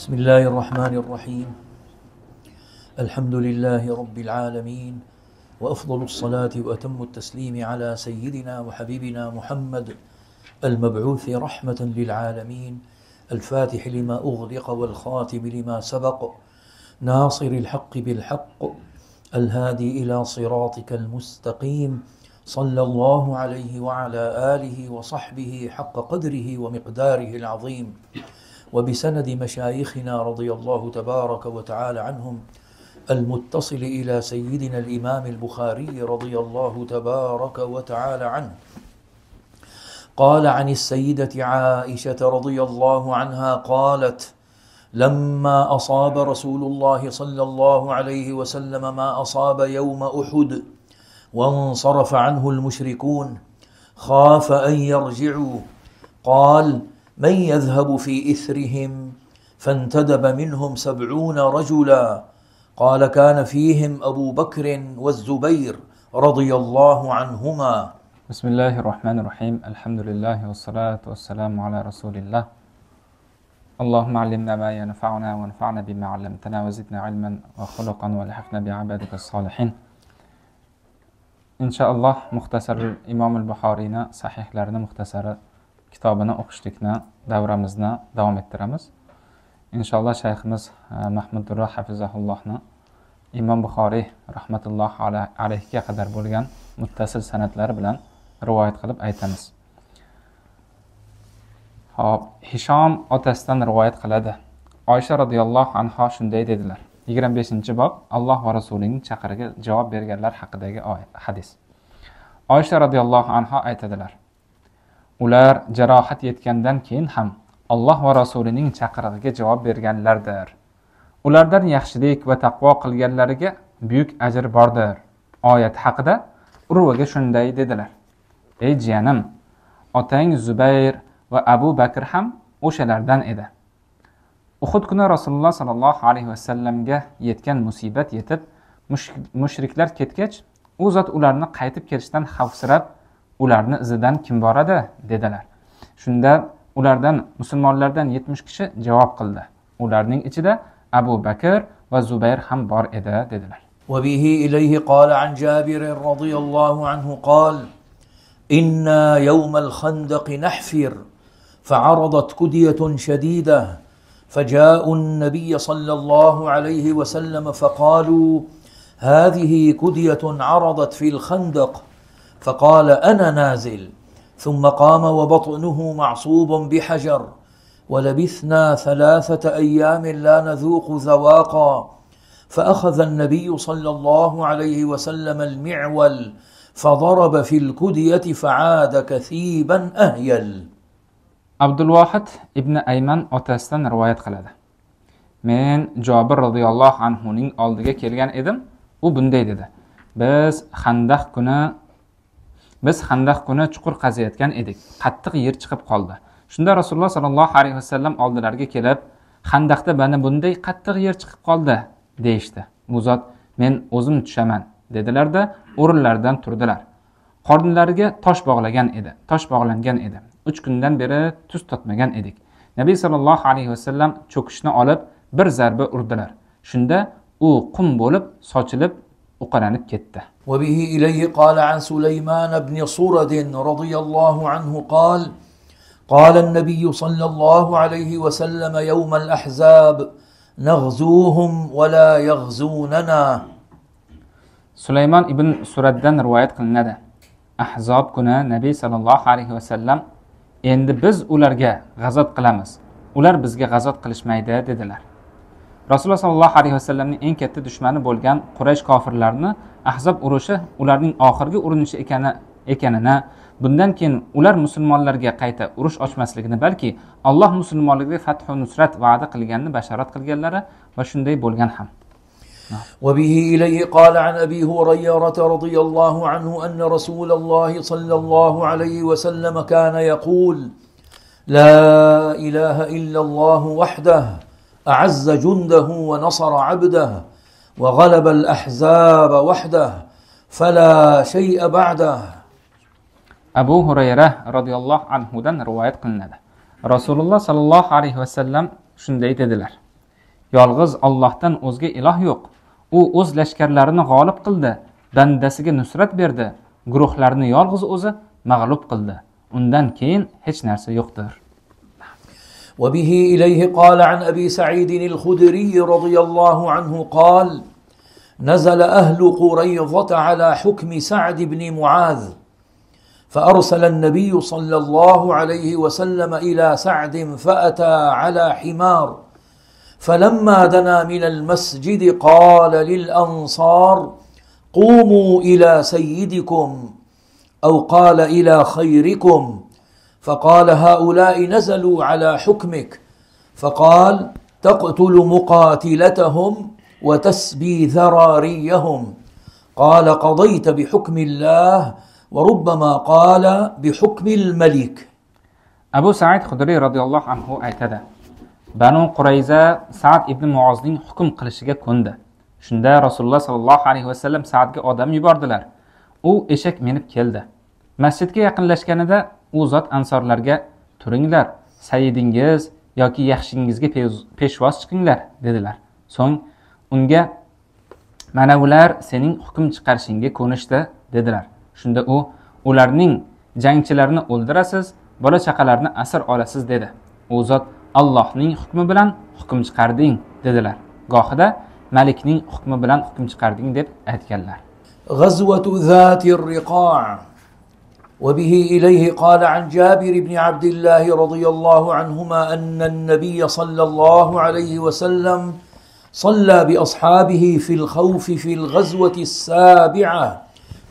بسم الله الرحمن الرحيم. الحمد لله رب العالمين وأفضل الصلاة وأتم التسليم على سيدنا وحبيبنا محمد المبعوث رحمة للعالمين الفاتح لما أغلق والخاتم لما سبق ناصر الحق بالحق الهادي إلى صراطك المستقيم صلى الله عليه وعلى آله وصحبه حق قدره ومقداره العظيم. وبسند مشايخنا رضي الله تبارك وتعالى عنهم المتصل إلى سيدنا الإمام البخاري رضي الله تبارك وتعالى عنه. قال عن السيدة عائشة رضي الله عنها قالت لما أصاب رسول الله صلى الله عليه وسلم ما أصاب يوم أحد وانصرف عنه المشركون خاف أن يرجعوا. قال من يذهب في إثرهم؟ فانتدب منهم سبعون رجلا. قال كان فيهم أبو بكر والزبير رضي الله عنهما. بسم الله الرحمن الرحيم. الحمد لله والصلاة والسلام على رسول الله. اللهم علمنا ما ينفعنا وانفعنا بما علمتنا وزدنا علما وخلقا والحقنا بعبادك الصالحين. inshaalloh muxtasar imom buxoriyni sahihlarini muxtasari kitobini o'qishlikni davramizni davom ettiramiz. Inshaalloh shayximiz eh, mahmudulloh hafizahullohni imom buxoriy rahmatullohi alayhiga qadar bo'lgan muttasil san'atlari bilan rivoyat qilib aytamiz. Hop hishom otasidan rivoyat qiladi. Oysha roziyallohu anho shunday dedilar. Yigirma beshinchi bob alloh va rasulining chaqiriga javob berganlar haqidagi hadis. Oysha roziyallohu anho aytadilar. Ular jarohat yetgandan keyin ham alloh va rasulining chaqirig'iga javob berganlardir. Ulardan yaxshilik va taqvo qilganlariga buyuk ajr bordir. Oyat haqida urvaga shunday dedilar. Ey jiyanim otang zubayr va abu bakr ham o'shalardan edi. Uhud kuni rasululloh sollallohu alayhi vasallamga yetgan musibat yetib mushriklar ketgach u zot ularni qaytib kelishdan xavfsirab ularni izidan kim boradi dedilar shunda ulardan musulmonlardan yetmish kishi javob qildi ularning ichida abu bakr va zubayr ham bor edi dedilar وبه إليه قال عن جابر رضي الله عنه قال إنا يوم الخندق نحفر فعرضت كدية شديدة فجاءوا النبي صلى الله عليه وسلم فقالوا هذه كدية عرضت في الخندق فقال أنا نازل. ثم قام وبطنه معصوب بحجر. ولبثنا ثلاثة أيام لا نذوق ذواقا. فأخذ النبي صلى الله عليه وسلم المعول فضرب في الكدية فعاد كثيبا أهيل. abdulvohid ibn ayman otasidan rivoyat qiladi men jobir roziyallohu anhuning oldiga kelgan edim u bunday dedi biz handaq kuni biz handaq kuni chuqur qaziyotgan edik. Qattiq yer chiqib qoldi. Shunda rasululloh sollallohu alayhi vasallam oldilariga kelib handaqda mana bunday qattiq yer chiqib qoldi deyishdi. U zot men o'zim tushaman dedilarda o'rinlaridan turdilar. Qornlariga tosh bog'lagan edi tosh bog'langan edi. Uch kundan beri tuz totmagan edik. Nabiy sollallohu alayhi vasallam cho'kishni olib bir zarba urdilar. Shunda u qum bo'lib sochilib uqalanib ketdi وبه إليه قال عن سليمان بن صرد رضي الله عنه قال قال النبي صلى الله عليه وسلم يوم الأحزاب نغزوهم ولا يغزوننا sulaymon ibn suraddan rivoyat qilinadi ahzob kuni nabiy sollallohu alayhi vasallam endi biz ularga g'azot qilamiz ular bizga g'azot qilishmaydi dedilar rasululloh sollallohu alayhi vasallamning eng katta dushmani bo'lgan quraysh kofirlarini ahzob urushi ularning oxirgi urinishi ekani ekanini bundan keyin ular musulmonlarga qayta urush ochmasligini balki alloh musulmonlarga fathu nusrat va'da qilganini bashorat qilganlari va shunday bo'lgan ham وبه إليه قال عن أبي هريرة رضي الله عنه أن رسول الله صلى الله عليه وسلم كان يقول لا إله إلا الله وحده أعز جنده ونصر عبده وغلب الأحزاب وحده فلا شيء بعده abu hurayra roziyallohu anhudan rivoyat qilinadi rasululloh sollallohu alayhi vasallam shunday dedilar yolg'iz ollohdan o'zga iloh yo'q u o'z lashkarlarini g'olib qildi bandasiga nusrat berdi guruhlarni yolg'iz o'zi mag'lub qildi undan keyin hech narsa yo'qdir وبه إليه قال عن أبي سعيد الخدري رضي الله عنه قال نزل أهل قريظة على حكم سعد بن معاذ فأرسل النبي صلى الله عليه وسلم إلى سعد فأتى على حمار فلما دنا من المسجد قال للأنصار قوموا إلى سيدكم أو قال إلى خيركم فقال هؤلاء نزلوا على حكمك. فقال تقتل مقاتلتهم وتسبي ذراريهم قال قضيت بحكم الله وربما قال بحكم الملك. أبو سعيد خدري رضي الله عنه اعتدى. بانو قريزة سعد ابن معاذين حكم قلشك كندا شندا رسول الله صلى الله عليه وسلم سعد قدام يبردلر أو إشك منب كلده مسجدك يقن لشكنده u zot ansorlarga turinglar sayidingiz yoki yaxshingizga peshvoz chiqinglar dedilar. So'ng unga mana ular sening hukm chiqarishingga ko'nishdi dedilar. Shunda u ularning jangchilarini o'ldirasiz bola chaqalarni asir olasiz dedi. U zot allohning hukmi bilan hukm chiqarding dedilar. Gohida malikning hukmi bilan hukm chiqarding deb aytganlar. وبه إليه قال عن جابر بن عبد الله رضي الله عنهما أن النبي صلى الله عليه وسلم صلى بأصحابه في الخوف في الغزوة السابعة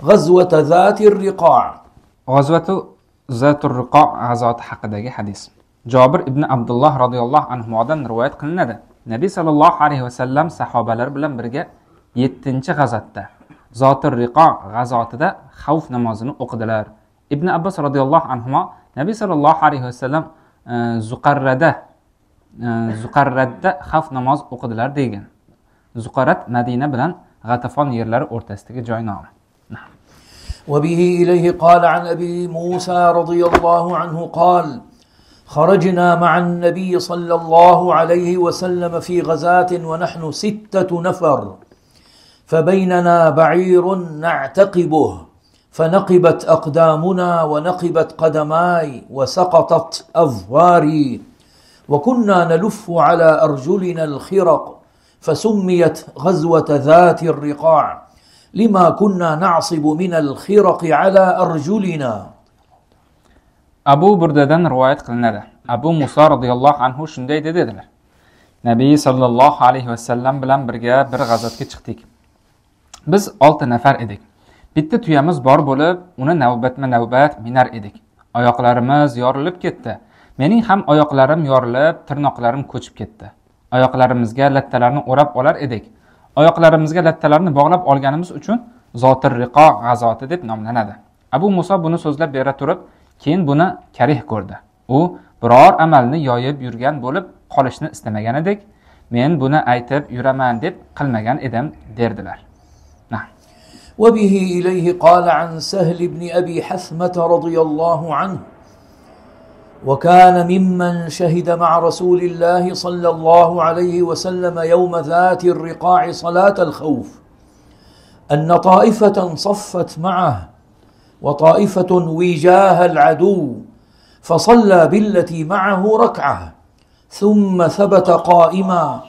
غزوة ذات الرقاع. غزوة ذات الرقاع غزوه حق دقي حديث. جابر بن عبد الله رضي الله عنه موضن رواية قلنا ده نبي صلى الله عليه وسلم صحابه بلن برجع يتنش غزوه ذات الرقاع غزوه ده خوف نمازنه أقدلار. ابن عباس رضي الله عنهما نبي صلى الله عليه وسلم آه، زقردة آه، زقردة خف نماز اقدلار ديگن. زقرد مدينة بلن غطفان يرلر ارتستك جاي نام. نعم. وبه إليه قال عن أبي موسى رضي الله عنه قال خرجنا مع النبي صلى الله عليه وسلم في غزاة ونحن ستة نفر فبيننا بعير نعتقبه. فنقبت أقدامنا ونقبت قدماي وسقطت أظفاري وكنا نلف على أرجلنا الخرق فسميت غزوة ذات الرقاع. لما كنا نعصب من الخرق على أرجلنا. Abu Burdadan rivoyat qilinadi Abu Muso roziyallohu anhu shunday dedilar Nabiy sollallohu alayhi vasallam bilan birga bir g'azotga chiqdik بز 6 نفر ايديك bitta tuyamiz bor bo'lib uni navbatma navbat minar edik. Oyoqlarimiz yorilib ketdi. Mening ham oyoqlarim yorilib tirnoqlarim ko'chib ketdi. Oyoqlarimizga lattalarni o'rab olar edik. Oyoqlarimizga lattalarni bog'lab olganimiz uchun zotir riqo g'azoti deb nomlanadi. Abu muso buni so'zlab bera turib keyin buni karih ko'rdi. U biror amalni yoyib yurgan bo'lib qolishni istamagan edik. Men buni aytib yuraman deb qilmagan edim derdilar. وبه إليه قال عن سهل بن أبي حثمة رضي الله عنه وكان ممن شهد مع رسول الله صلى الله عليه وسلم يوم ذات الرقاع صلاة الخوف أن طائفة صفت معه وطائفة وجاه العدو فصلى بالتي معه ركعة ثم ثبت قائما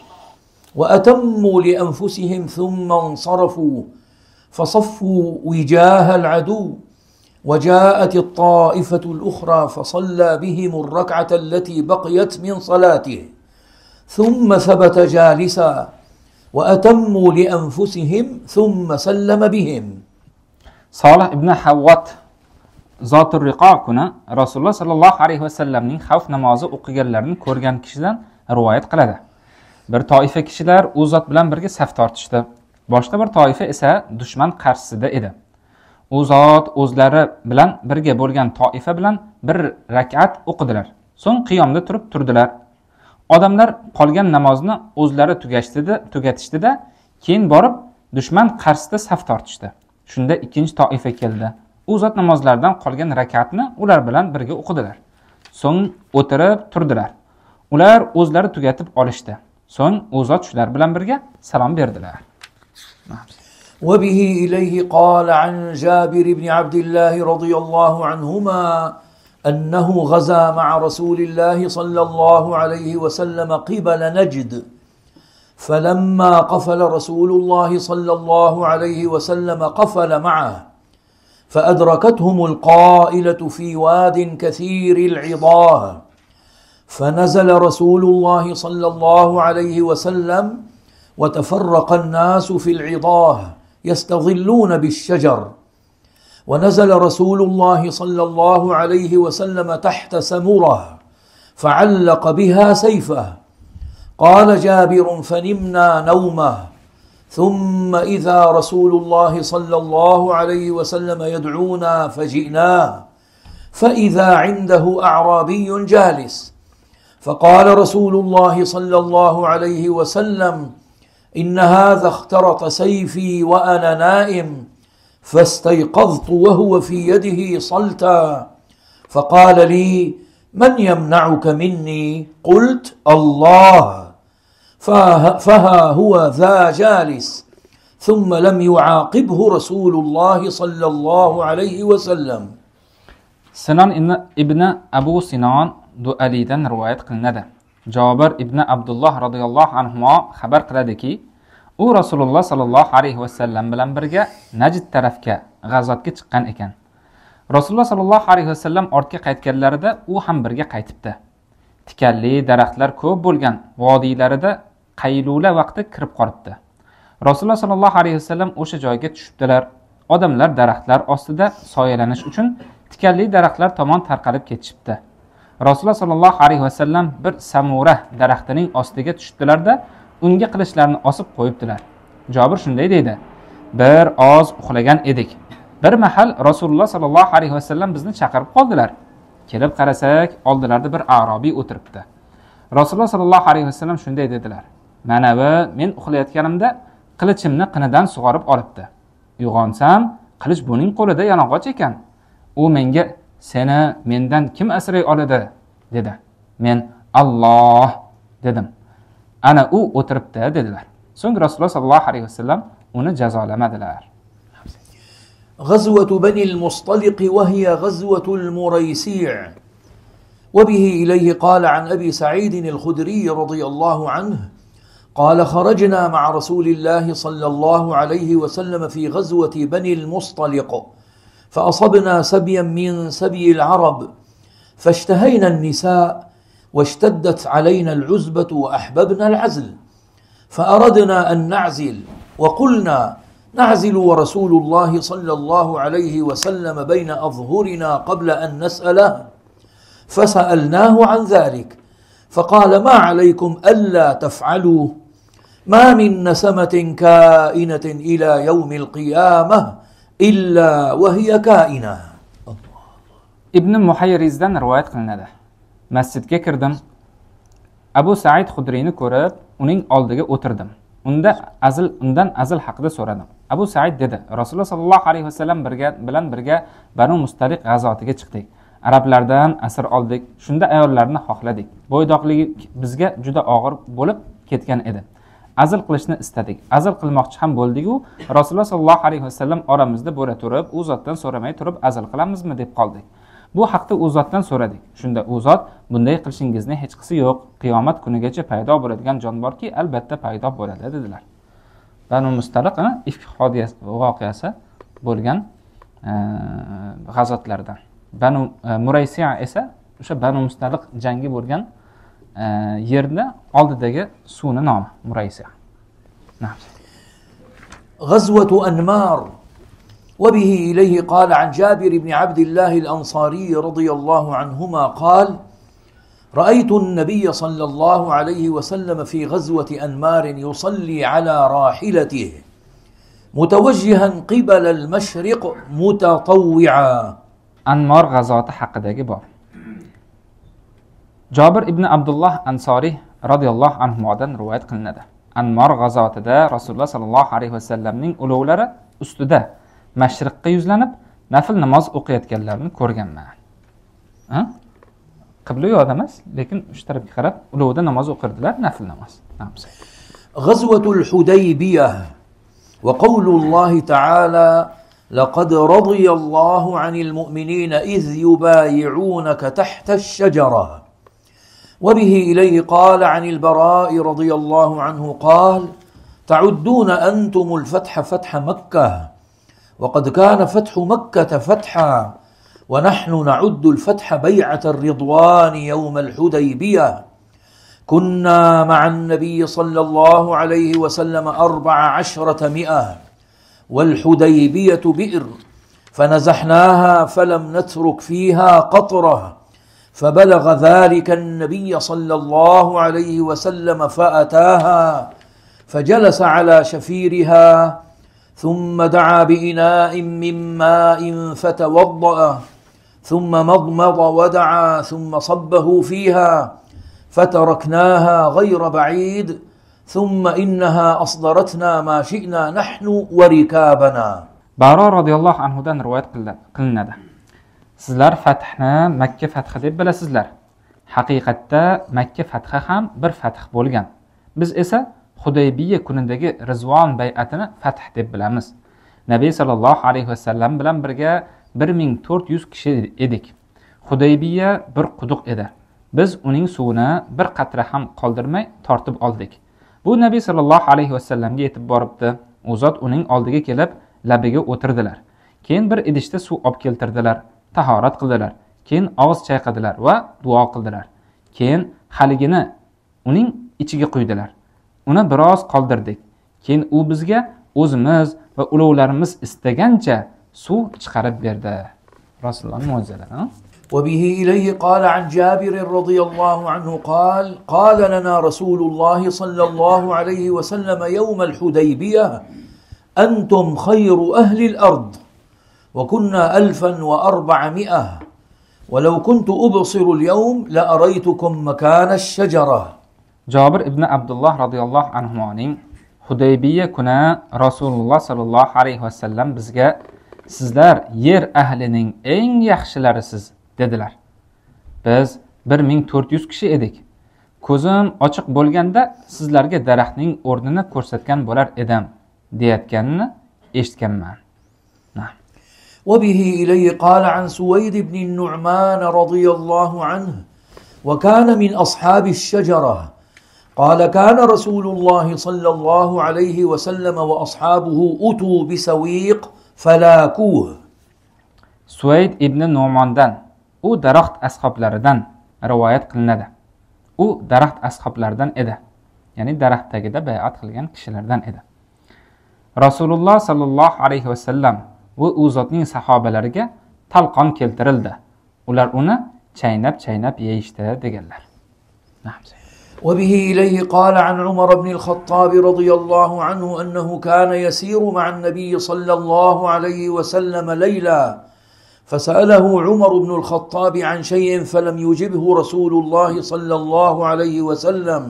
وأتموا لأنفسهم ثم انصرفوا فصفوا وجاه العدو وجاءت الطائفة الأخرى فصلى بهم الركعة التي بقيت من صلاته ثم ثبت جالسا وأتموا لأنفسهم ثم سلم بهم. صالح الرقاع كنا رسول الله صلى الله عليه وسلم من خوف نمازı o'qiganlarni ko'rgan kishidan rivoyat qiladi bir toifa kishilar u zot bilan birga saf tortishdi boshqa bir toifa esa dushman qarshisida edi. U zot o'zlari bilan birga bo'lgan toifa bilan bir rakat o'qidilar. So'ng qiyomda turib turdilar. Odamlar qolgan namozni o'zlari tugashdida tugatishdida keyin borib dushman qarshisida saf tortishdi shunda ikkinchi toifa keldi. U zot namozlaridan qolgan rakatni ular bilan birga o'qidilar. So'ng o'tirib turdilar. Ular o'zlari tugatib olishdi. So'ng u zot shular bilan birga salom berdilar. وبه إليه قال عن جابر بن عبد الله رضي الله عنهما أنه غزا مع رسول الله صلى الله عليه وسلم قبل نجد فلما قفل رسول الله صلى الله عليه وسلم قفل معه فأدركتهم القائلة في واد كثير العضاه فنزل رسول الله صلى الله عليه وسلم وتفرق الناس في العضاه يستظلون بالشجر. ونزل رسول الله صلى الله عليه وسلم تحت سمرة فعلق بها سيفه. قال جابر فنمنا نومه. ثم إذا رسول الله صلى الله عليه وسلم يدعونا فجئناه فإذا عنده أعرابي جالس. فقال رسول الله صلى الله عليه وسلم إن هذا اخترط سيفي وأنا نائم فاستيقظت وهو في يده صلتا. فقال لي من يمنعك مني؟ قلت الله. فها هو ذا جالس ثم لم يعاقبه رسول الله صلى الله عليه وسلم. سنان ابن أبو سنان dualiydan rivoyat qilinadi jobir ibn abdulloh roziyallohu anhu xabar qiladiki u rasululloh sollallohu alayhi vasallam bilan birga najd tarafga g'azotga chiqqan ekan. Rasululloh sollallohu alayhi vasallam ortga qaytganlarida u ham birga qaytibdi. Tikanli daraxtlar ko'p bo'lgan vodiylarida qaylula vaqti kirib qolibdi. Rasululloh sollallohu alayhi vasallam o'sha joyga tushibdilar. Odamlar daraxtlar ostida soyalanish uchun tikanli daraxtlar tomon tarqalib ketishibdi. Rasululloh sollallohu alayhi vasallam bir samura daraxtining ostiga tushibdilarda unga qilichlarini osib qo'yibdilar. Jobir shunday deydi bir oz uxlagan edik. Bir mahal rasululloh sollallohu alayhi vasallam bizni chaqirib qoldilar. Kelib qarasak oldilarida bir arobiy o'tiribdi. Rasululloh sollallohu alayhi vasallam shunday dedilar mana bu men uxlayotganimda qilichimni qinidan sug'orib olibdi. Uyg'onsam qilich buning qo'lida yalang'och ekan. U menga seni mendan kim asray oladi? Dedi. Men alloh dedim. Ana u o'tiribdi dedilar. So'ng rasululloh sollallohu alayhi vasallam uni jazolamadilar. غزوة بني المصطلق وهي غزوة المريسيع وبه إليه قال عن أبي سعيد الخدري رضي الله عنه قال خرجنا مع رسول الله صلى الله عليه وسلم في غزوة بني المصطلق فأصبنا سبيا من سبي العرب فاشتهينا النساء واشتدت علينا العزبة وأحببنا العزل فأردنا أن نعزل وقلنا نعزل ورسول الله صلى الله عليه وسلم بين أظهرنا قبل أن نسأله. فسألناه عن ذلك فقال ما عليكم ألا تفعلوا؟ ما من نسمة كائنة إلى يوم القيامة؟ illa vahiya kaina. Ibn muhayrizdan rivoyat qilinadi. Masjidga kirdim. Abu said hudriyni ko'rib uning oldiga o'tirdim. Unda azl undan azl haqida so'radim. Abu said dedi rasululloh sollallohu alayhi vasallam birga bilan birga banu mustariq g'azotiga chiqdik. Arablardan asr oldik. Shunda ayollarni xohladik. Bo'ydoqlik bizga juda og'ir bo'lib ketgan edi. Azl qilishni istadik. Azl qilmoqchi ham bo'ldiku rasululloh sollallohu alayhi vasallam oramizda bo'la turib u zotdan so'ramay turib azl qilamizmi deb qoldik. Bu haqda u zotdan so'radik. Shunda u zot bunday qilishingizni hech qisi yo'q qiyomat kunigacha paydo bo'ladigan jon borki albatta paydo bo'ladi dedilar. Banu mustaliq ifk voqeasi bo'lgan e, g'azotlardan. Banu e, muraysiya esa o'sha banu mustaliq jangi bo'lgan yerni oldidagi suvni nomi muraysa غزوة أنمار وبه إليه قال عن جابر بن عبد الله الأنصاري رضي الله عنهما قال رأيت النبي صلى الله عليه وسلم في غزوة أنمار يصلي على راحلته متوجها قبل المشرق متطوعا أنمار غزوة حق باب jobir ibn abdulloh ansoriy roziyallohu anhudan rivoyat qilinadi anmor g'azotida rasululloh sollallohu alayhi vasallamning ulovlari ustida mashriqqa yuzlanib nafl namoz o'qiyotganlarini ko'rganman qibla u yoqda emas lekin shu tarafga qarab ulovda namoz o'qirdilar nafl namoz غزوة الحديبية وقول الله تعالى لقد رضي الله عن المؤمنين إذ يبايعونك تحت الشجرة وبه إليه قال عن البراء رضي الله عنه قال تعدون أنتم الفتح فتح مكة؟ وقد كان فتح مكة فتحا ونحن نعد الفتح بيعة الرضوان يوم الحديبية. كنا مع النبي صلى الله عليه وسلم أربع عشرة مئة والحديبية بئر فنزحناها فلم نترك فيها قطرة. فبلغ ذلك النبي صلى الله عليه وسلم فأتاها فجلس على شفيرها ثم دعا بإناء من ماء فتوضأ ثم مضمض ودعا ثم صبه فيها فتركناها غير بعيد ثم إنها أصدرتنا ما شئنا نحن وركابنا. baro roziyallohu anhudan rivoyat qilinadi sizlar fathni makka fathi deb bilasizlar. Haqiqatda makka fathi ham bir fath bo'lgan. Biz esa hudaybiya kunidagi rizvon bay'atini fath deb bilamiz. Nabiy sollallohu alayhi vasallam bilan birga bir ming to'rt yuz kishi edik. Hudaybiya bir quduq edi. Biz uning suvini bir qatra ham qoldirmay tortib oldik. Bu nabiy sollallohu alayhi vasallamga yetib boribdi. U zot uning oldiga kelib labiga o'tirdilar. Keyin bir idishda suv olib keltirdilar. tahorat qildilar keyin og'iz chayqadilar va duo qildilar keyin haligini uning ichiga quydilar uni biroz qoldirdik keyin u bizga o'zimiz va ulovlarimiz istagancha suv chiqarib berdi rasululloh mo'jizalari وبه إليه قال عن جابر رضي الله عنه قال قال لنا رسول الله صلى الله عليه وسلم يوم الحديبية أنتم خير أهل الأرض وكنا ألفا وأربعمائة ولو كنت أبصر اليوم لأريتكم مكان الشجرة jobir ibn abdulloh roziyallohu anhuning hudaybiya kuni rasululloh sollallohu alayhi vasallam bizga sizlar yer ahlining eng yaxshilarisiz dedilar biz bir ming to'rt yuz kishi edik ko'zim ochiq bo'lganda sizlarga daraxtning o'rnini ko'rsatgan bo'lar edim deyayotganini eshitganman وبه إليه قال عن سويد بن النعمان رضي الله عنه وكان من أصحاب الشجرة. قال كان رسول الله صلى الله عليه وسلم وأصحابه أتوا بسويق فلاكوه. سويد بن النعمان دان أو درخت أصحاب لردن رواية قلندا أو درخت أصحاب لردن إذا يعني درخت تجد بيعت خلقان كشلردن إذا رسول الله صلى الله عليه وسلم va u zotning sahobalariga talqon keltirildi. Ular uni chaynab chaynab yeyishdi deganlar. وبه إليه قال عن عمر بن الخطاب رضي الله عنه أنه كان يسير مع النبي صلى الله عليه وسلم ليلا فسأله عمر بن الخطاب عن شيء فلم يجبه رسول الله صلى الله عليه وسلم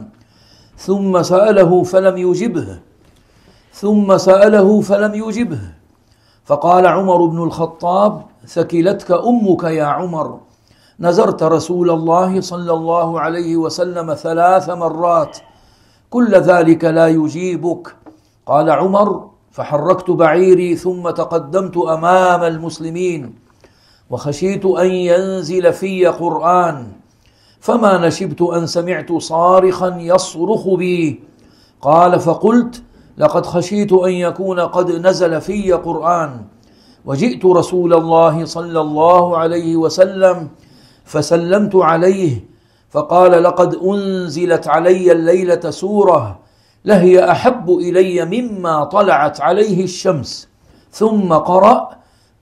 ثم سأله فلم يجبه ثم سأله فلم يجبه فقال عمر بن الخطاب ثكلتك أمك يا عمر. نزرت رسول الله صلى الله عليه وسلم ثلاث مرات. كل ذلك لا يجيبك. قال عمر فحركت بعيري ثم تقدمت أمام المسلمين. وخشيت أن ينزل في قرآن. فما نشبت أن سمعت صارخا يصرخ بي. قال فقلت لقد خشيت أن يكون قد نزل في قرآن وجئت رسول الله صلى الله عليه وسلم فسلمت عليه فقال لقد أنزلت علي الليلة سورة لهي أحب إلي مما طلعت عليه الشمس. ثم قرأ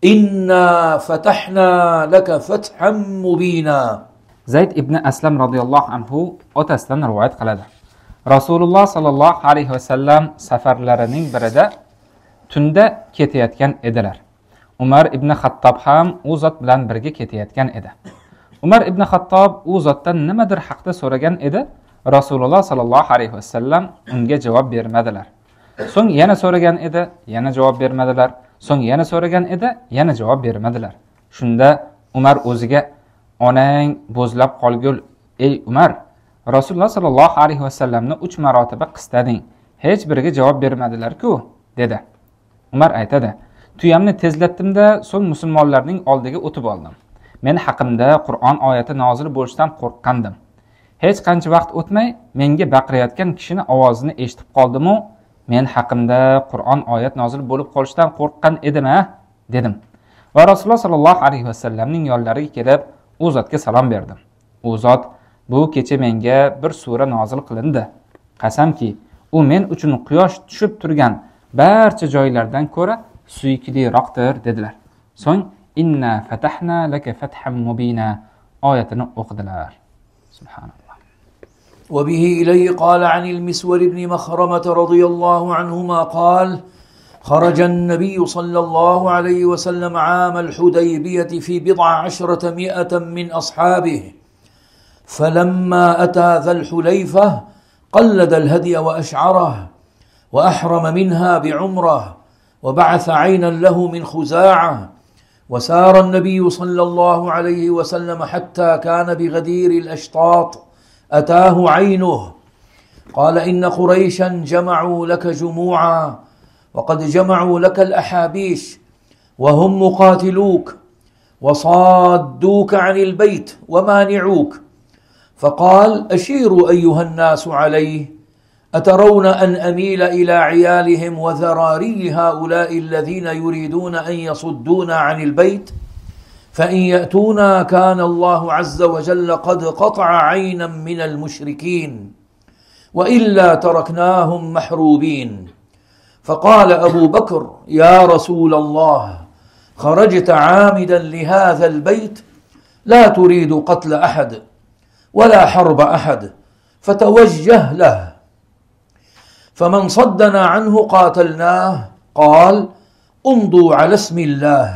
إنا فتحنا لك فتحا مبينا. zayd ibn aslam roziyallohu anhu otasidan rivoyat qiladi rasululloh sollallohu alayhi vasallam safarlarining birida tunda ketayotgan edilar. Umar ibn xattob ham u zot bilan birga ketayotgan edi. Umar ibn xattob u zotdan nimadir haqda so'ragan edi. Rasululloh sollallohu alayhi vasallam unga javob bermadilar. So'ng yana so'ragan edi yana javob bermadilar. So'ng yana so'ragan edi yana javob bermadilar. Shunda umar o'ziga onang bo'zlab qolgul ey umar rasululloh sollallohu alayhi vasallamni uch marotaba qistading. Hech biriga javob bermadilar-ku dedi. Umar aytadi tuyamni tezlatdimda so'ng musulmonlarning oldiga o'tib oldim. Men haqimda qur'on oyati nozil bo'lishidan qo'rqqandim. Hech qancha vaqt o'tmay menga baqirayotgan kishini ovozini eshitib qoldimu? Men haqimda qur'on oyat nozil bo'lib qolishidan qo'rqqan edim a? dedim. Va rasululloh sollallohu alayhi vasallamning yonlariga kelib u zotga salom berdim. U zot bu kecha menga bir sura nozil qilindi qasamki u men uchun quyosh tushib turgan barcha joylardan ko'ra suyukliroqdir dedilar so'ng inna fatahna laka fathan mubina oyatini o'qidilar subhanalloh وبه إليه قال عن المسور بن مخرمة رضي الله عنهما قال خرج النبي صلى الله عليه وسلم عام الحديبية في بضع عشرة مئة من أصحابه فلما أتى ذا الحليفة قلد الهدي وأشعره وأحرم منها بعمرة وبعث عينا له من خزاعة وسار النبي صلى الله عليه وسلم حتى كان بغدير الأشطاط أتاه عينه. قال إن قريشا جمعوا لك جموعا وقد جمعوا لك الأحابيش وهم مقاتلوك وصادوك عن البيت ومانعوك فقال أشيروا أيها الناس عليه أترون أن أميل إلى عيالهم وذراري هؤلاء الذين يريدون أن يصدونا عن البيت ؟ فإن يأتونا كان الله عز وجل قد قطع عينا من المشركين وإلا تركناهم محروبين فقال أبو بكر يا رسول الله خرجت عامدا لهذا البيت لا تريد قتل أحد ولا حرب أحد فتوجه له فمن صدنا عنه قاتلناه قال امضوا على اسم الله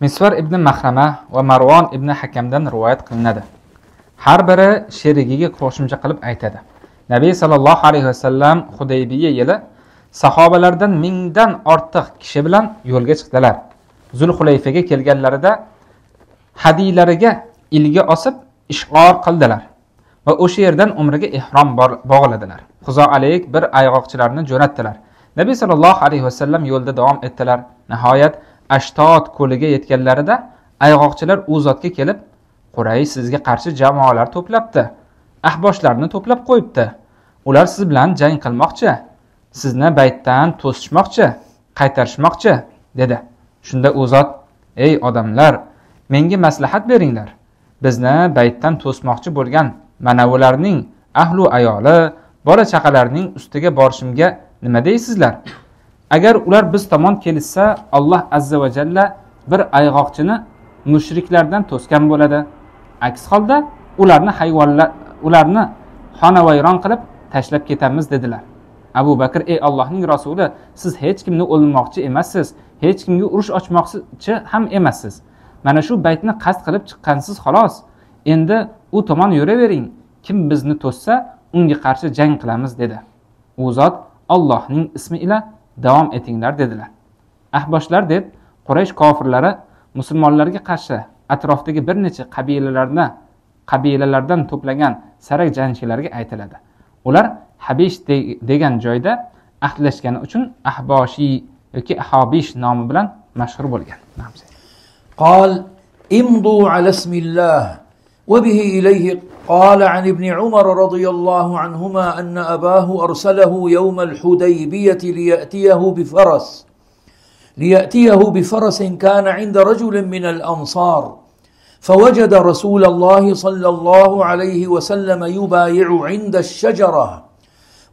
misvar ibn mahrama va marvon ibn hakamdan rivoyat qilinadi har biri sherigiga qo'shimcha qilib aytadi nabiy sollallohu alayhi vasallam hudaybiya yili sahobalardan mingdan ortiq kishi bilan yo'lga chiqdilar zulhulayfaga kelganlarida hadiylariga ilga osib ishg'or qildilar va o'sha yerdan umriga ehrom bog'ladilar. Huzoalik bir ayg'oqchilarni jo'natdilar. Nabiy sollallohu alayhi vasallam yo'lda davom etdilar. Nihoyat ashtot ko'liga yetganlarida ayg'oqchilar u zotga kelib quraysh sizga qarshi jamoalar to'plabdi ahboshlarni to'plab qo'yibdi. Ular siz bilan jang qilmoqchi sizni baytdan to'sishmoqchi qaytarishmoqchi dedi. Shunda u zot ey odamlar menga maslahat beringlar. Bizni baytdan to'smoqchi bo'lgan manavilarning ahlu ayoli bola chaqalarining ustiga borishimga nima deysizlar? Agar ular biz tomon kelishsa alloh azza va jalla bir ayg'oqchini mushriklardan to'sgan bo'ladi. Aks holda ularni hayvonlar ularni xonavayron qilib tashlab ketamiz dedilar. Abu bakr ey allohning rasuli siz hech kimni o'ldirmoqchi emassiz hech kimga urush ochmoqchi ham emassiz. Mana shu baytni qasd qilib chiqqansiz xolos. Endi u tomon yuravering. Kim bizni to'ssa unga qarshi jang qilamiz dedi. U zot ollohning ismi ila davom etinglar dedilar. Ahboshlar deb quraysh kofirlari musulmonlarga qarshi atrofdagi bir necha qabilalarni qabilalardan to'plagan sarak jangchilarga aytiladi. Ular habish degan joyda ahdlashgani uchun ahboshiy yoki ahobish nomi bilan mashhur bo'lgan. قال امضوا على اسم الله. وبه إليه قال عن ابن عمر رضي الله عنهما أن أباه أرسله يوم الحديبية ليأتيه بفرس. ليأتيه بفرس كان عند رجل من الأنصار. فوجد رسول الله صلى الله عليه وسلم يبايع عند الشجرة.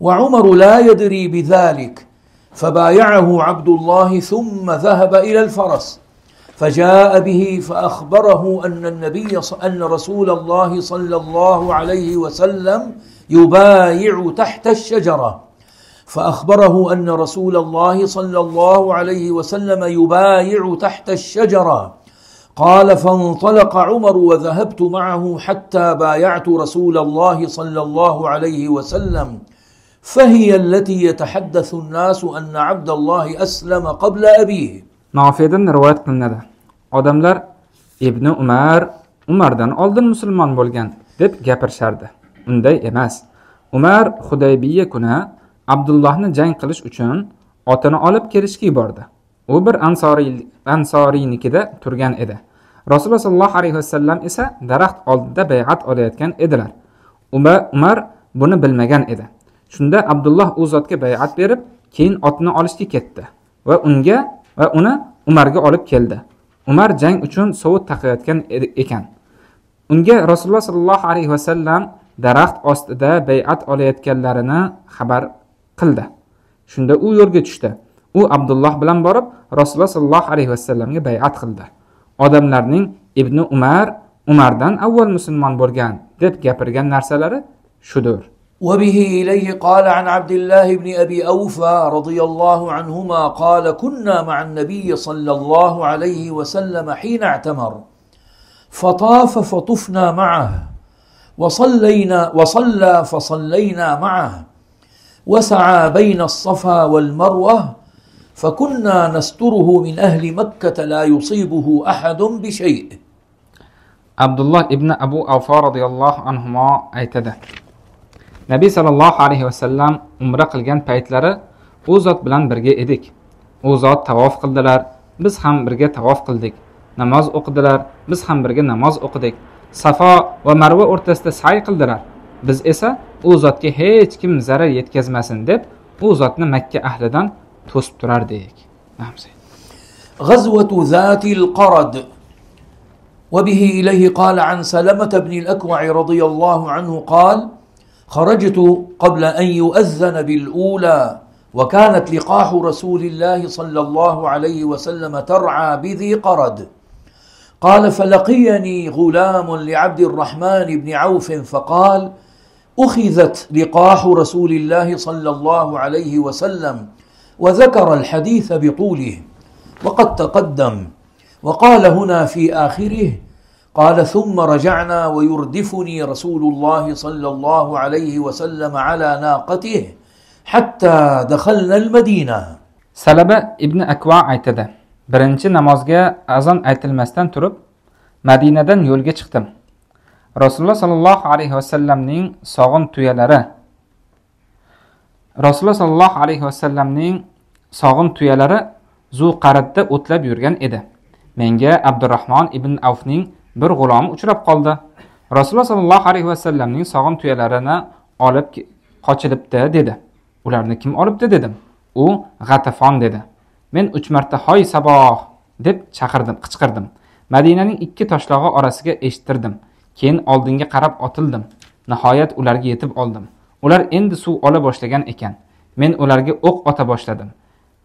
وعمر لا يدري بذلك. فبايعه عبد الله ثم ذهب إلى الفرس. فجاء به فأخبره أن النبي أن رسول الله صلى الله عليه وسلم يبايع تحت الشجرة. فأخبره أن رسول الله صلى الله عليه وسلم يبايع تحت الشجرة. قال فانطلق عمر وذهبت معه حتى بايعت رسول الله صلى الله عليه وسلم. فهي التي يتحدث الناس أن عبد الله أسلم قبل أبيه. nofiydan rivoyat qilinadi odamlar ibn umar umardan oldin musulmon bo'lgan deb gapirishardi. Unday emas. Umar hudaybiya kuni abdullohni jang qilish uchun otini olib kelishga yubordi. U bir ansoriy ansoriynikida turgan edi. Rasululloh sollallohu alayhi vasallam esa daraxt oldida bay'at olayotgan edilar. Umar buni bilmagan edi. Shunda abdulloh u zotga bay'at berib keyin otni olishga ketdi va unga va uni umarga olib keldi. Umar jang uchun sovut taqayotgan ekan. Unga rasululloh sollallohu alayhi vasallam daraxt ostida bay'at olayotganlarini xabar qildi. Shunda u yo'lga tushdi. U abdulloh bilan borib rasululloh sollallohu alayhi vasallamga bay'at qildi. Odamlarning ibn umar umardan avval musulmon bo'lgan deb gapirgan narsalari shudir وبه إليه قال عن عبد الله بن أبي أوفى رضي الله عنهما قال كنا مع النبي صلى الله عليه وسلم حين اعتمر. فطاف فطفنا معه وصلينا وصلى فصلينا معه وسعى بين الصفا والمروة فكنا نستره من أهل مكة لا يصيبه أحد بشيء. abdulloh ibn abu avfo roziyallohu anhu aytadi nabiy sollallohu alayhi vasallam umra qilgan paytlari u zot bilan birga edik u zot tavof qildilar biz ham birga tavof qildik namoz o'qidilar biz ham birga namoz o'qidik safo va marva o'rtasida say qildilar biz esa u zotga hech kim zarar yetkazmasin deb u zotni makka ahlidan to'sib turardik غزوة ذات القرد وبه إليه قال عن سلمة بن الأكوع رضي الله عنه قال خرجت قبل أن يؤذن بالأولى وكانت لقاح رسول الله صلى الله عليه وسلم ترعى بذي قرد. قال فلقيني غلام لعبد الرحمن بن عوف فقال أخذت لقاح رسول الله صلى الله عليه وسلم وذكر الحديث بطوله وقد تقدم وقال هنا في آخره قال ثم رجعنا ويردفني رسول الله صلى الله عليه وسلم على ناقته حتى دخلنا المدينه salaba ibn akva aytadi birinchi namozga azon aytilmasdan turib madinadan yo'lga chiqdim rasululloh sollallohu alayhi vasallamning sog'in tuyalari rasululloh sollallohu alayhi vasallamning sog'in tuyalari zuqaratda o'tlab yurgan edi menga abdurahmon ibn avfning bir g'ulom uchrab qoldi. Rasululloh sollallohu alayhi vasallamning sog'in tuyalarini olib qochilibdi dedi. Ularni kim olibdi dedim. U g'atafon dedi. Men uch marta hoy saboh deb chaqirdim qichqirdim. Madinaning ikki toshlog'i orasiga eshittirdim. Keyin oldinga qarab otildim. Nihoyat ularga yetib oldim. Ular endi suv ola boshlagan ekan. Men ularga o'q ota boshladim.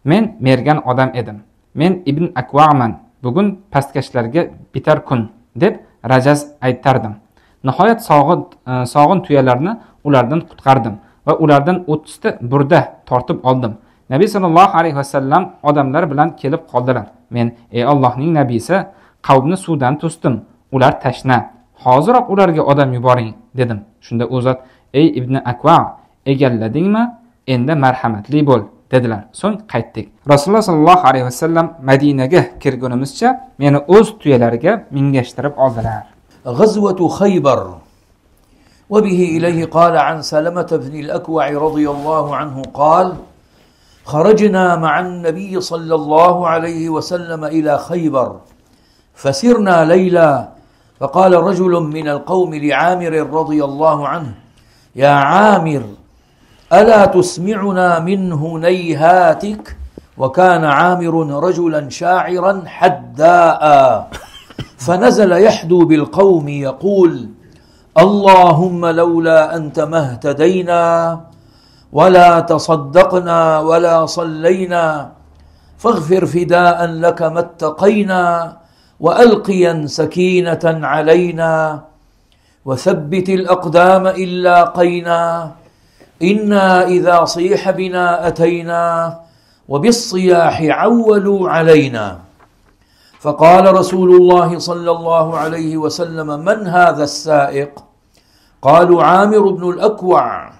Men mergan odam edim. Men ibn akvaman bugun pastkashlarga bitar kun. Deb rajas aytardim. Nihoyat e, sog'in tuyalarni ulardan qutqardim va ulardan o'ttizta burda tortib oldim. Nabiy sollallohu alayhi vasallam odamlar bilan kelib qoldilar. Men ey allohning nabiysi qavmni suvdan to'sdim. Ular tashna. Hoziroq ularga odam yuboring dedim. Shunda u zot ey ibn akva egalladingmi? Endi marhamatli bo'l. Dedilar. So'ng qaytdik. Rasululloh sollallohu alayhi vasallam madinaga kirgunimizcha meni o'z tuyalariga mingashtirib oldilar. غزوة خيبر وبه إليه قال عن سلمة بن الأكوع رضي الله عنه قال خرجنا مع النبي صلى الله عليه وسلم إلى خيبر فسرنا ليلا فقال رجل من القوم لعامر رضي الله عنه يا عامر ألا تسمعنا من هنيهاتك؟ وكان عامر رجلا شاعرا حداء. فنزل يحدو بالقوم يقول اللهم لولا أنت ما اهتدينا ولا تصدقنا ولا صلينا. فاغفر فداء لك ما اتقينا والقيا سكينة علينا. وثبت الأقدام ان لاقينا أنا اذا صيح بنا اتينا وبالصياح عولوا علينا. فقال رسول الله صلى الله عليه وسلم من هذا السائق؟ قالوا عامر بن الأكوع.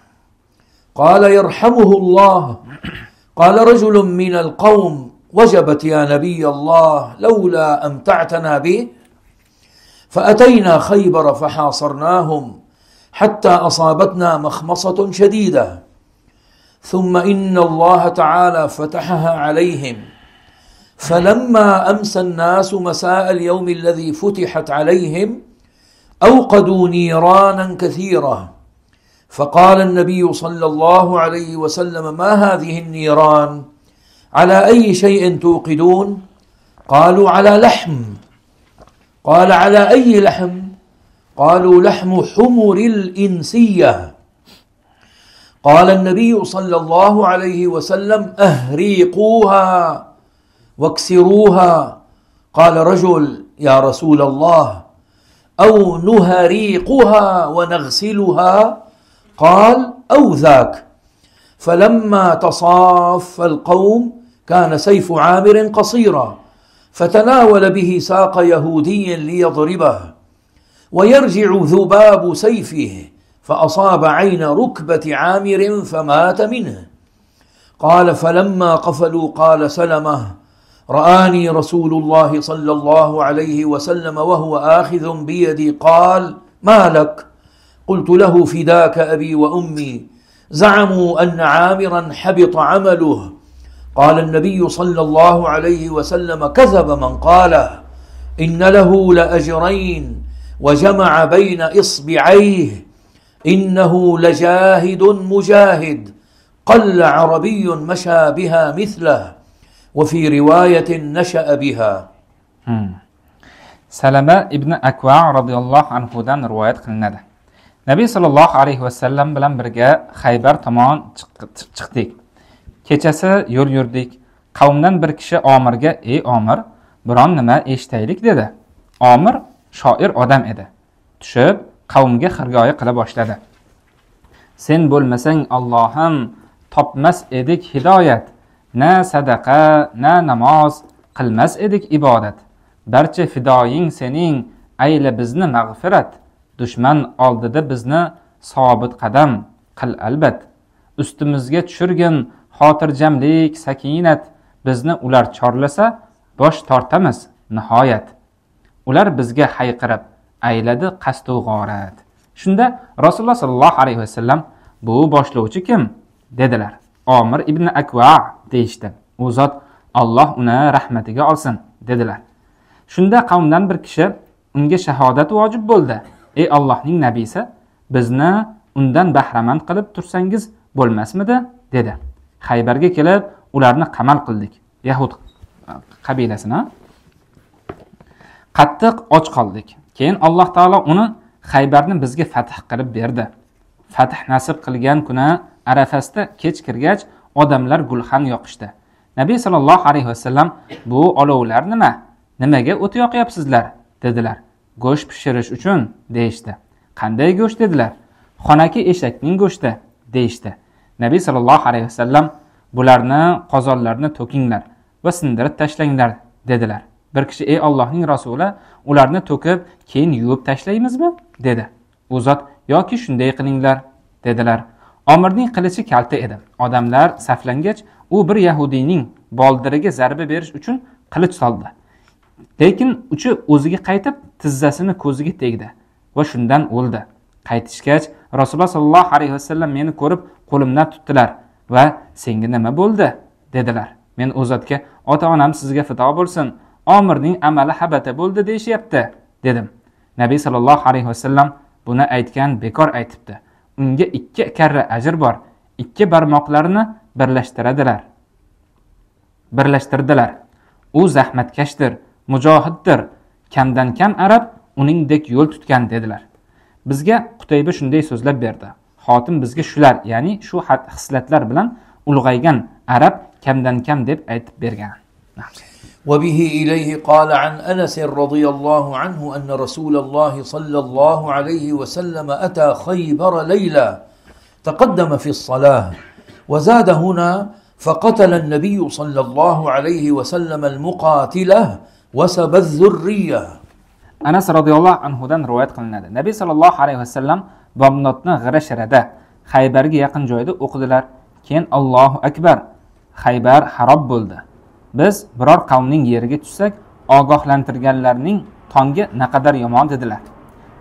قال يرحمه الله. قال رجل من القوم وجبت يا نبي الله لولا امتعتنا به. فأتينا خيبر فحاصرناهم. حتى أصابتنا مخمصة شديدة. ثم إن الله تعالى فتحها عليهم. فلما أمسى الناس مساء اليوم الذي فتحت عليهم أوقدوا نيرانا كثيرة. فقال النبي صلى الله عليه وسلم ما هذه النيران؟ على أي شيء توقدون؟ قالوا على لحم. قال على أي لحم؟ قالوا لحم حمر الإنسية. قال النبي صلى الله عليه وسلم أهريقوها واكسروها. قال رجل يا رسول الله أو نهريقها ونغسلها؟ قال أو ذاك فلما تصاف القوم كان سيف عامر قصيرا فتناول به ساق يهودي ليضربه. ويرجع ذباب سيفه فأصاب عين ركبة عامر فمات منه. قال فلما قفلوا قال سلمة رآني رسول الله صلى الله عليه وسلم وهو آخذ بيدي قال ما لك؟ قلت له فداك أبي وأمي. زعموا أن عامرا حبط عمله. قال النبي صلى الله عليه وسلم كذب من قاله إن له لأجرين وجمع بين إصبعيه إنه لجاهد مجاهد قل عربي مشى بها مثله وفي رواية نشأ بها. سلمة ابن أكوع رضي الله عنه دان رواية قلنادة نبي صلى الله عليه وسلم بلن برقاء خيبر طمان چقديك. كيچاسة يور يورديك. قومدن بركشة عمرقاء إي عمر بران نما إيش تايلك دادا عمر shoir odam edi. Tushib qavmga xirgoyi qila boshladi. Sen bo'lmasang ollohim topmas edik hidoyat. Na sadaqa na namoz qilmas edik ibodat. Barcha fidoying sening ayla bizni mag'firat. Dushman oldida bizni sobit qadam qil albat. Ustimizga tushirgin xotirjamlik sakinat. Bizni ular chorlasa bosh tortamiz nihoyat. Ular bizga hayqirib ayladi qastu g'orat shunda rasululloh sollallohu alayhi vasallam bu boshlovchi kim? dedilar. Omir ibn akva deyishdi. U zot olloh uni rahmatiga olsin dedilar. Shunda qavmdan bir kishi unga shahodat vojib bo'ldi. Ey allohning nabiysi bizni undan bahramand qilib tursangiz bo'lmasmidi? dedi. Haybarga kelib ularni qamal qildik. Yahud qabilasini. Qattiq och qoldik. Keyin alloh taolo uni haybarni bizga fath qilib berdi. Fath nasib qilgan kuni arafasida kech kirgach odamlar gulxan yoqishdi. Nabiy sollallohu alayhi vasallam bu olovlar nima? Nimaga o't yoqyapsizlar? dedilar. Go'sht pishirish uchun deyishdi. Qanday go'sht? dedilar. Xonaki eshakning go'shti deyishdi. Nabiy sollallohu alayhi vasallam bularni qozonlarni to'kinglar va sindirib tashlanglar dedilar. Bir kishi ey allohning rasuli ularni to'kib keyin yuvib tashlaymizmi? dedi. U zot yoki shunday qilinglar dedilar. Omirning qilichi kalta edi. Odamlar saflangach u bir yahudiyning boldiriga zarba berish uchun qilich soldi. Lekin uchi o'ziga qaytib tizzasini ko'ziga tegdi va shundan o'ldi. Qaytishgach rasululloh sollallohu alayhi vasallam meni ko'rib qo'limdan tutdilar va senga nima bo'ldi? dedilar. Men u zotga ota onam sizga fido bo'lsin omirning amali habata bo'ldi deyishyapti dedim. Nabiy sollallohu alayhi vasallam buni aytgan bekor aytibdi. Unga ikki karra ajr bor ikki barmoqlarini birlashtiradilar. Birlashtirdilar. U zahmatkashdir mujohiddir kamdan kam arab uningdek yo'l tutgan dedilar. Bizga qutayba shunday so'zlab berdi. Xotim bizga shular ya'ni shu xislatlar bilan ulg'aygan arab kamdan kam deb aytib bergan. وبه إليه قال عن أنس رضي الله عنه أن رسول الله صلى الله عليه وسلم أتى خيبر ليلا تقدم في الصلاة وزاد هنا فقتل النبي صلى الله عليه وسلم المقاتلة وسب الذرية. أنس رضي الله عنه دان روايه قلنا ده. النبي صلى الله عليه وسلم بمنطنا غرشر ده خيبر يقن جويده اقدلر كين الله أكبر. خيبر حرب بلده biz biror qavmning yeriga tushsak ogohlantirganlarning tongi naqadar yomon dedilar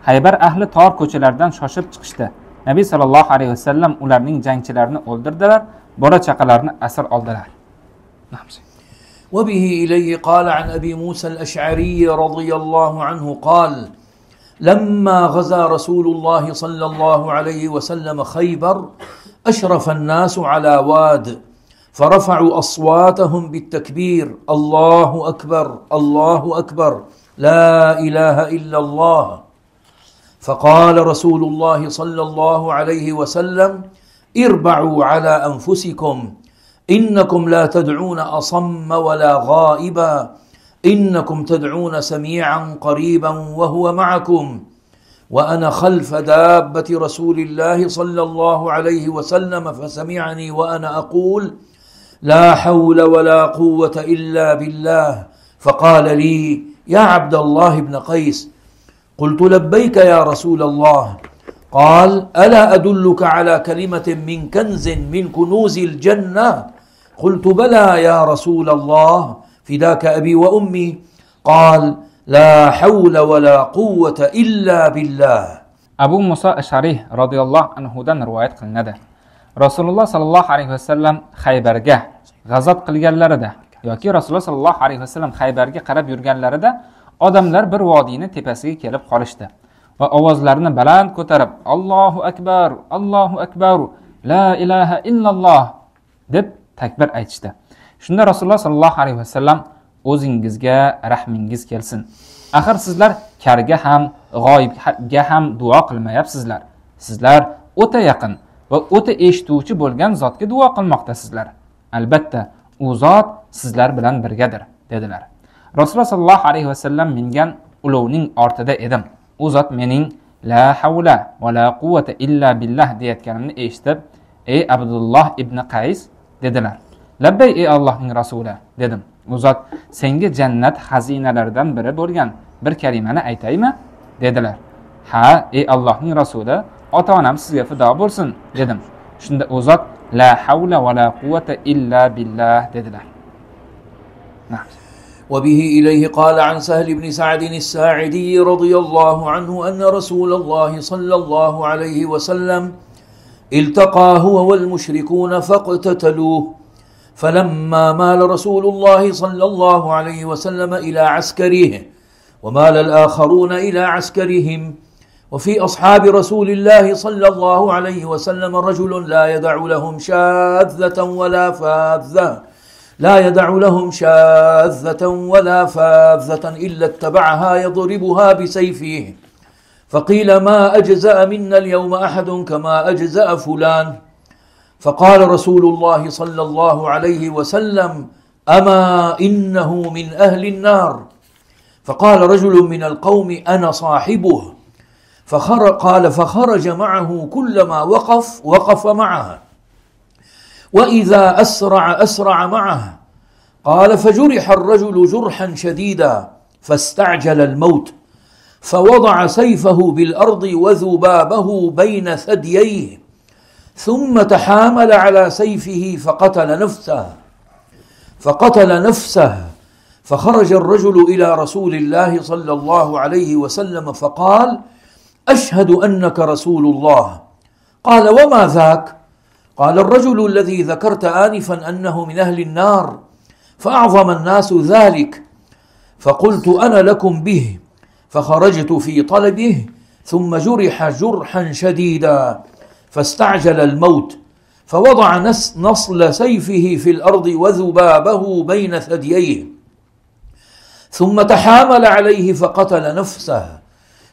haybar ahli tor ko'chalardan shoshib chiqishdi nabiy sollallohu alayhi vasallam ularning jangchilarini o'ldirdilar bola chaqalarni asir oldilar وبه إليه قال عن أبي موسى الأشعري رضي الله عنه قال لما غزا رسول الله صلى الله عليه وسلم خيبر أشرف الناس على واد فرفعوا أصواتهم بالتكبير. الله أكبر الله أكبر. لا إله إلا الله. فقال رسول الله صلى الله عليه وسلم اربعوا على أنفسكم. إنكم لا تدعون أصم ولا غائبا. إنكم تدعون سميعا قريبا وهو معكم. وأنا خلف دابة رسول الله صلى الله عليه وسلم فسمعني وأنا أقول لا حول ولا قوة إلا بالله. فقال لي يا عبد الله بن قيس قلت لبيك يا رسول الله. قال ألا أدلك على كلمة من كنز من كنوز الجنة؟ قلت بلى يا رسول الله فداك أبي وأمي. قال لا حول ولا قوة إلا بالله. abu muso ashariy roziyallohu anhudan rivoyat qilinadi rasululloh sollallohu alayhi vasallam haybarga g'azab qilganlarida yoki rasululloh sollallohu alayhi vasallam haybarga qarab yurganlarida odamlar bir vodiyni tepasiga kelib qolishdi va ovozlarini baland ko'tarib allohu akbar allohu akbar la ilaha illalloh deb takbir aytishdi. Shunda rasululloh sollallohu alayhi vasallam o'zingizga rahmingiz kelsin. Axir sizlar karga ham g'oyibga ham duo qilmayapsizlar. Sizlar o'ta yaqin va o'ta eshituvchi bo'lgan zotga duo qilmoqdasizlar albatta u zot sizlar bilan birgadir dedilar. Rasululloh sollallohu alayhi vasallam mingan ulovning ortida edim. U zot mening la havla va la quvvata illa billah deyayotganimni eshitib ey abdulloh ibn qays dedilar. Labbay ey allohning rasuli dedim. U zot senga jannat xazinalaridan biri bo'lgan bir kalimani aytaymi? dedilar. Ha ey allohning rasuli ota onam sizga fido bo'lsin dedim. Shunda u zot la havla va la quvvata illa billah dedilar. وبه إليه قال عن سهل بن سعد الساعدي رضي الله عنه أن رسول الله صلى الله عليه وسلم التقى هو والمشركون فاقتتلوه فلما مال رسول الله صلى الله عليه وسلم إلى عسكره ومال الآخرون إلى عسكرهم وفي أصحاب رسول الله صلى الله عليه وسلم رجل لا يدع لهم شاذة ولا فاذة. لا يدع لهم شاذة ولا فاذة إلا اتبعها يضربها بسيفه. فقيل ما أجزأ منا اليوم أحد كما أجزأ فلان. فقال رسول الله صلى الله عليه وسلم أما إنه من أهل النار. فقال رجل من القوم أنا صاحبه. فخر قال فخرج معه كلما وقف وقف معه وإذا أسرع أسرع معه قال فجرح الرجل جرحا شديدا فاستعجل الموت. فوضع سيفه بالأرض وذبابه بين ثدييه. ثم تحامل على سيفه فقتل نفسه. فقتل نفسه. فخرج الرجل إلى رسول الله صلى الله عليه وسلم فقال أشهد أنك رسول الله. قال وما ذاك؟ قال الرجل الذي ذكرت انفا أنه من أهل النار فأعظم الناس ذلك. فقلت أنا لكم به. فخرجت في طلبه ثم جرح جرحا شديدا فاستعجل الموت فوضع نصل سيفه في الأرض وذبابه بين ثدييه ثم تحامل عليه فقتل نفسه.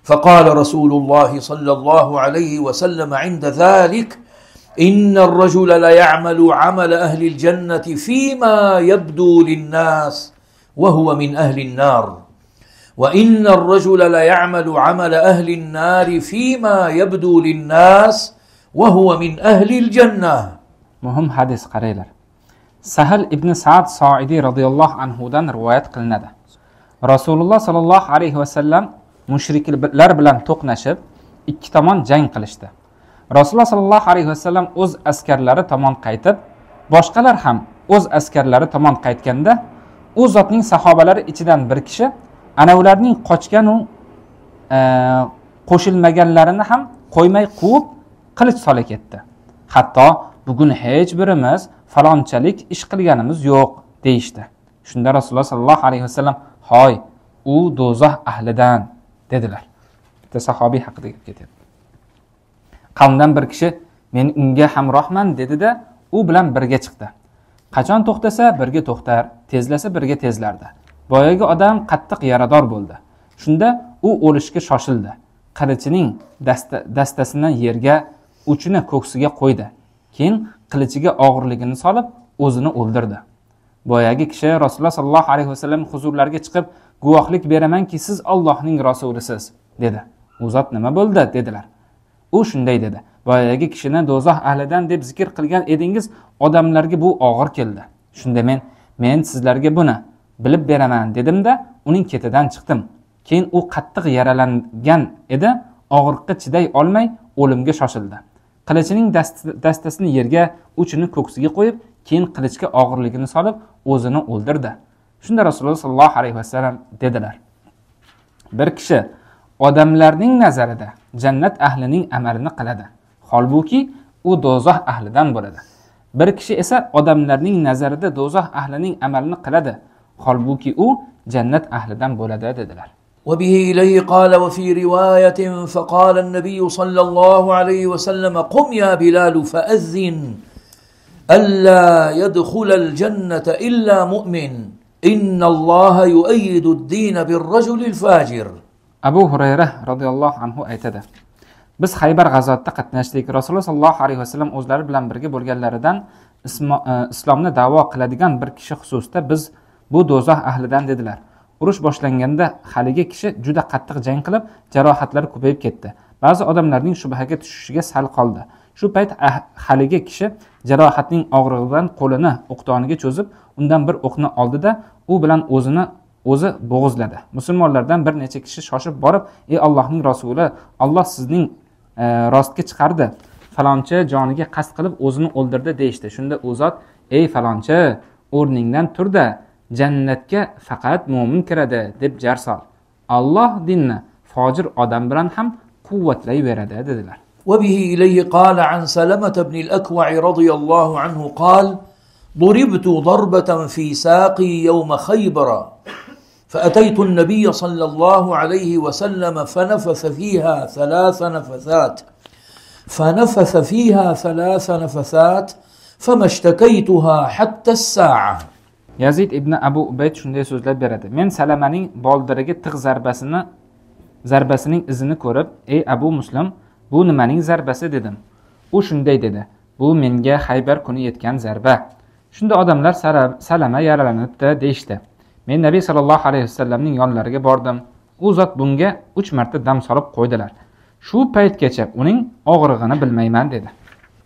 فقال رسول الله صلى الله عليه وسلم عند ذلك إن الرجل ليعمل عمل أهل الجنة فيما يبدو للناس وهو من أهل النار. وإن الرجل ليعمل عمل أهل النار فيما يبدو للناس وهو من أهل الجنة. muhim hadis qaranglar sahl ibn sad soidiy roziyallohu anhudan rivoyat qilinadi rasululloh sollallohu alayhi vasallam mushriklar bilan to'qnashib ikki tomon jang qilishdi. Rasululloh sollallohu alayhi vasallam o'z askarlari tomon qaytib boshqalar ham o'z askarlari tomon qaytganda u zotning sahobalari ichidan bir kishi ana ularning qochganu e, qo'shilmaganlarini ham qo'ymay quvib qilich sola ketdi. Hatto bugun hech birimiz falonchalik ish qilganimiz yo'q deyishdi. Shunda rasululloh sollallohu alayhi vasallam hoy u do'zax ahlidan. Dedilar. Bitta sahobiy haqida gap ketyapti. Qavmdan bir kishi men unga hamrohman dedida u bilan birga chiqdi. Qachon to'xtasa birga to'xtar tezlasa birga tezlardi. Boyagi odam qattiq yarador bo'ldi. Shunda u o'lishga shoshildi. Qilichining dasta, dastasini yerga uchini ko'ksiga qo'ydi. Keyin qilichiga og'irligini solib o'zini o'ldirdi. Boyagi kishi rasululloh sollallohu alayhi vasallam huzurlariga chiqib guvohlik beramanki siz Allohning rasulisiz dedi. U zot nima bo'ldi? dedilar. U shunday dedi. Boyagi kishini do'zax ahlidan deb zikr qilgan edingiz odamlarga bu og'ir keldi. Shunda men men sizlarga buni bilib beraman dedimda uning ketidan chiqdim. Keyin u qattiq yaralangan edi og'riqqa chiday olmay o'limga shoshildi. Qilichining dastasini yerga uchini ko'ksiga qo'yib keyin qilichga og'irligini solib o'zini o'ldirdi. Shunda rasululloh sollallohu alayhi vasallam dedilar bir kishi odamlarning nazarida jannat ahlining amalini qiladi holbuki u do'zax ahlidan bo'ladi bir kishi esa odamlarning nazarida do'zax ahlining amalini qiladi holbuki u jannat ahlidan bo'ladi dedilar وبه إليه قال وفي رواية فقال النبي صلى الله عليه وسلم قم يا بلال فأذن ألا يدخل الجنة إلا مؤمن innalloha yuayyidu dina birrajulil fajir abu hurayra roziyallohu anhu aytadi. Biz haybar g'azotida qatnashdik. Rasululloh sollallohu alayhi vasallam o'zlari bilan birga bo'lganlaridan e, islomni davo qiladigan bir kishi xususida biz bu do'zax ahlidan dedilar. Urush boshlanganda haligi kishi juda qattiq jang qilib jarohatlari ko'payib ketdi. Ba'zi odamlarning shubhaga tushishiga sal qoldi. Shu payt ah, haligi kishi jarohatning og'rig'idan qo'lini o'qtoniga cho'zib undan bir o'qni oldida u bilan o'zini o'zi bo'g'izladi. Musulmonlardan bir necha kishi shoshib borib ey allohning rasuli olloh sizning e, rostga chiqardi. Falonchi joniga qasd qilib o'zini o'ldirdi deyishdi. Shunda u zot ey falonchi o'rningdan turda jannatga faqat mo'min kiradi deb jar sol olloh dinni fojir odam bilan ham quvvatlayveradi dedilar. وبه إليه قال عن سلمة بن الأكوع رضي الله عنه قال ضربت ضربة في ساقي يوم خيبر فأتيت النبي صلى الله عليه وسلم فنفث فيها ثلاث نفثات فنفث فيها ثلاث نفثات فما اشتكيتها حتى الساعة. yazid ibn abu ubayd shunday so'zlab beradi men salamaning boldiriga tig' zarbasini zarbasining izini ko'rib ey abu muslim bu nimaning zarbasi dedim u shunday dedi bu menga haybar kuni yetgan zarba shunda odamlar salama yaralanibdi deyishdi men nabiy sollallohu alayhi vasallamning yonlariga bordim u zot bunga uch marta dam solib qo'ydilar shu paytgacha uning og'rig'ini bilmayman dedi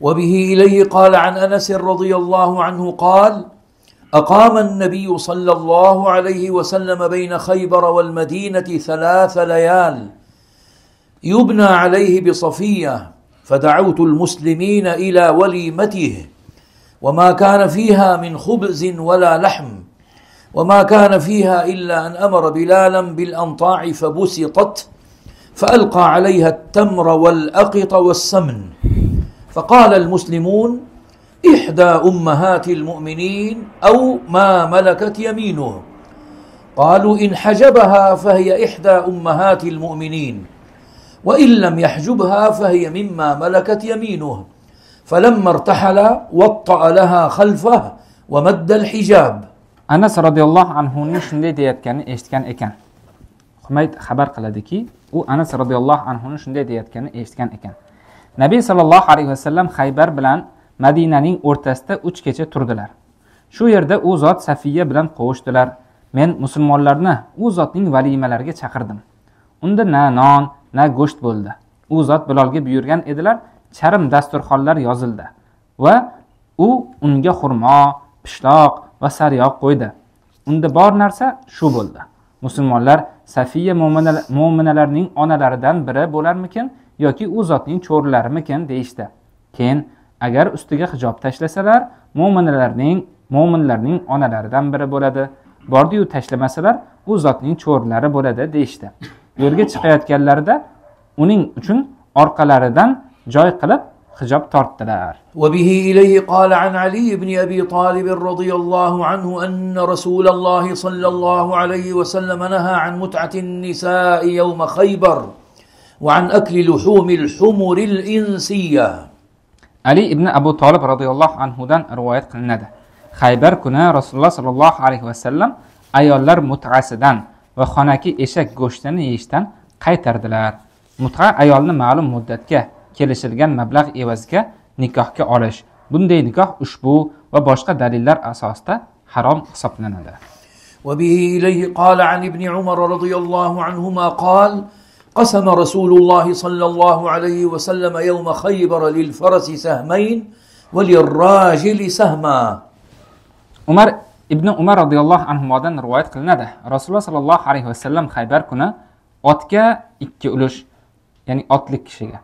وبه إليه قال عن أنس رضي الله عنه قال أقام النبي صلى الله عليه وسلم بين خيبر والمدينة ثلاث ليال يبنى عليه بصفية فدعوت المسلمين إلى وليمته. وما كان فيها من خبز ولا لحم وما كان فيها إلا أن أمر بلالا بالأنطاع فبسطت فألقى عليها التمر والأقط والسمن. فقال المسلمون إحدى أمهات المؤمنين أو ما ملكت يمينه. قالوا إن حجبها فهي إحدى أمهات المؤمنين. وإن لم يحجبها فهي مما ملكت يمينه فلما ارتحل وطأ لها خلفه ومد الحجاب anas roziyallohu anhuning shunday deyayotganini eshitgan ekan humayd xabar qiladiki u anas roziyallohu anhuni shunday deyayotganini eshitgan ekan nabiy sollallohu alayhi vasallam haybar bilan madinaning o'rtasida uch kecha turdilar shu yerda u zot safiya bilan qovushdilar men musulmonlarni u zotning valimalariga chaqirdim unda na non na go'sht bo'ldi. U zot bilolga buyurgan edilar charm dasturxonlar yozildi va u unga xurmo pishloq va sariyog' qo'ydi. Unda bor narsa shu bo'ldi. Musulmonlar safiya mo'minalarning onalaridan biri bo'larmikin yoki u zotning cho'rilarimikin deyishdi. Keyin agar ustiga hijob tashlasalar mo'minalarning mo'minlarning onalaridan biri bo'ladi. Bordiyu tashlamasalar u zotning cho'rilari bo'ladi deyishdi. yo'lga chiqayotganlarida uning uchun orqalaridan joy qilib hijob tortdilar وبه إليه قال عن علي بن أبي طالب رضي الله عنه أن رسول الله صلى الله عليه وسلم نهى عن متعة النساء يوم خيبر وعن أكل لحوم الحمر الإنسية ali ibn abu tolib roziyallohu anhudan rivoyat qilinadi haybar kuni rasululloh sollallohu alayhi vasallam ayollar mutasidan va xonaki eshak go'shtini yeyishdan qaytardilar mutqa ayolni ma'lum muddatga kelishilgan mablag' evaziga nikohga olish bunday nikoh ushbu va boshqa dalillar asosida harom hisoblanadi وبه إليه قال عن ابن عمر رضي الله عنهما قال قسم رسول الله صلى الله عليه وسلم يوم خيبر للفرس سهمين وللراجل سهما umar ibn umar roziyallohu anhudan rivoyat qilinadi rasululloh sollallohu alayhi vasallam haybar kuni otga ikki ulush ya'ni otlik kishiga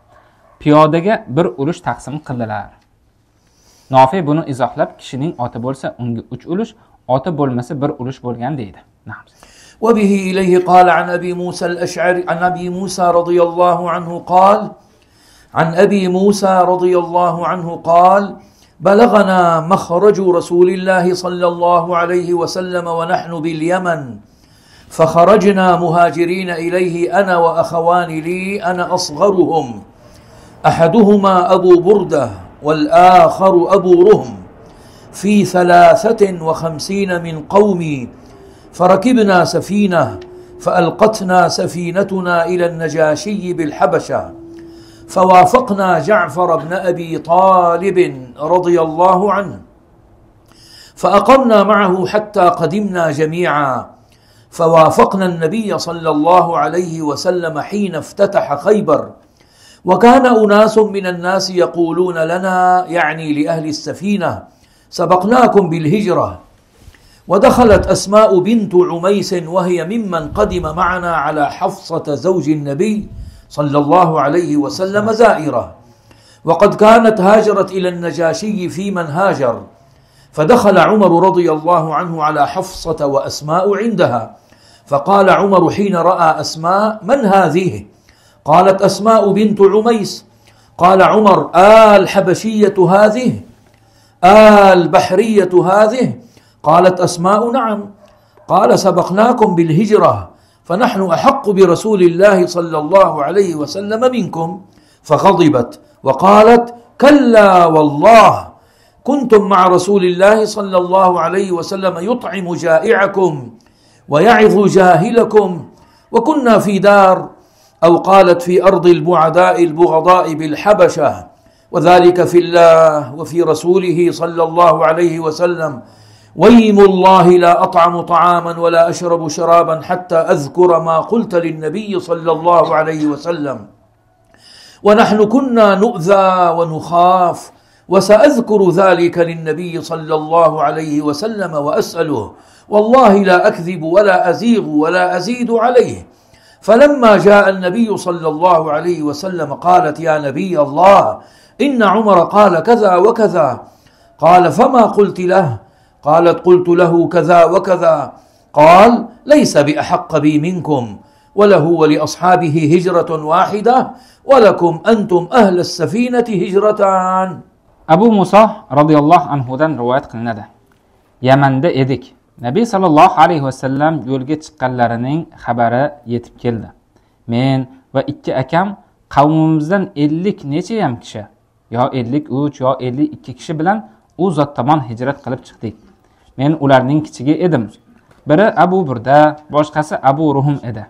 piyodaga bir ulush taqsim qildilar nofiy buni izohlab kishining oti bo'lsa unga uch ulush oti bo'lmasa bir ulush bo'lgan deydi Naam. وبه إليه قال عن أبي موسى الأشعري عن أبي موسى رضي الله عنه قال عن أبي موسى رضي الله عنه قال بلغنا مخرج رسول الله صلى الله عليه وسلم ونحن باليمن فخرجنا مهاجرين إليه أنا وأخوان لي أنا أصغرهم. أحدهما أبو بردة والآخر أبو رهم. في ثلاثة وخمسين من قومي فركبنا سفينة فألقتنا سفينتنا إلى النجاشي بالحبشة. فوافقنا جعفر بن أبي طالب رضي الله عنه. فأقمنا معه حتى قدمنا جميعا. فوافقنا النبي صلى الله عليه وسلم حين افتتح خيبر. وكان أناس من الناس يقولون لنا يعني لأهل السفينة سبقناكم بالهجرة. ودخلت أسماء بنت عميس وهي ممن قدم معنا على حفصة زوج النبي صلى الله عليه وسلم زائرة. وقد كانت هاجرت إلى النجاشي في من هاجر. فدخل عمر رضي الله عنه على حفصة وأسماء عندها. فقال عمر حين رأى أسماء من هذه؟ قالت أسماء بنت عميس. قال عمر آل حبشية هذه؟ آل بحرية هذه؟ قالت أسماء نعم. قال سبقناكم بالهجرة. فنحن أحق برسول الله صلى الله عليه وسلم منكم. فغضبت وقالت كلا والله كنتم مع رسول الله صلى الله عليه وسلم يطعم جائعكم ويعظ جاهلكم. وكنا في دار أو قالت في أرض البعداء البغضاء بالحبشة وذلك في الله وفي رسوله صلى الله عليه وسلم. ويم الله لا أطعم طعاما ولا أشرب شرابا حتى أذكر ما قلت للنبي صلى الله عليه وسلم. ونحن كنا نؤذى ونخاف وسأذكر ذلك للنبي صلى الله عليه وسلم وأسأله والله لا أكذب ولا أزيغ ولا أزيد عليه. فلما جاء النبي صلى الله عليه وسلم قالت يا نبي الله إن عمر قال كذا وكذا. قال فما قلت له؟ قالت قلت له كذا وكذا. قال ليس بأحق بي منكم وله ولأصحابه هجرة واحدة ولكم أنتم أهل السفينة هجرتان. أبو موسى رضي الله عنه دان رواية قلنا ده من ده إدك؟ نبي صلى الله عليه وسلم يلقي تشقلرنين خبرة يتب كلده. من و إكي اكام قومزن إلك نيتي يم كشه يا 53 يا 52 كشه بلن أو زاد تمان هجرت قلب چقديك. Men ularning kichigi edim. Biri abu burda boshqasi abu ruhum edi.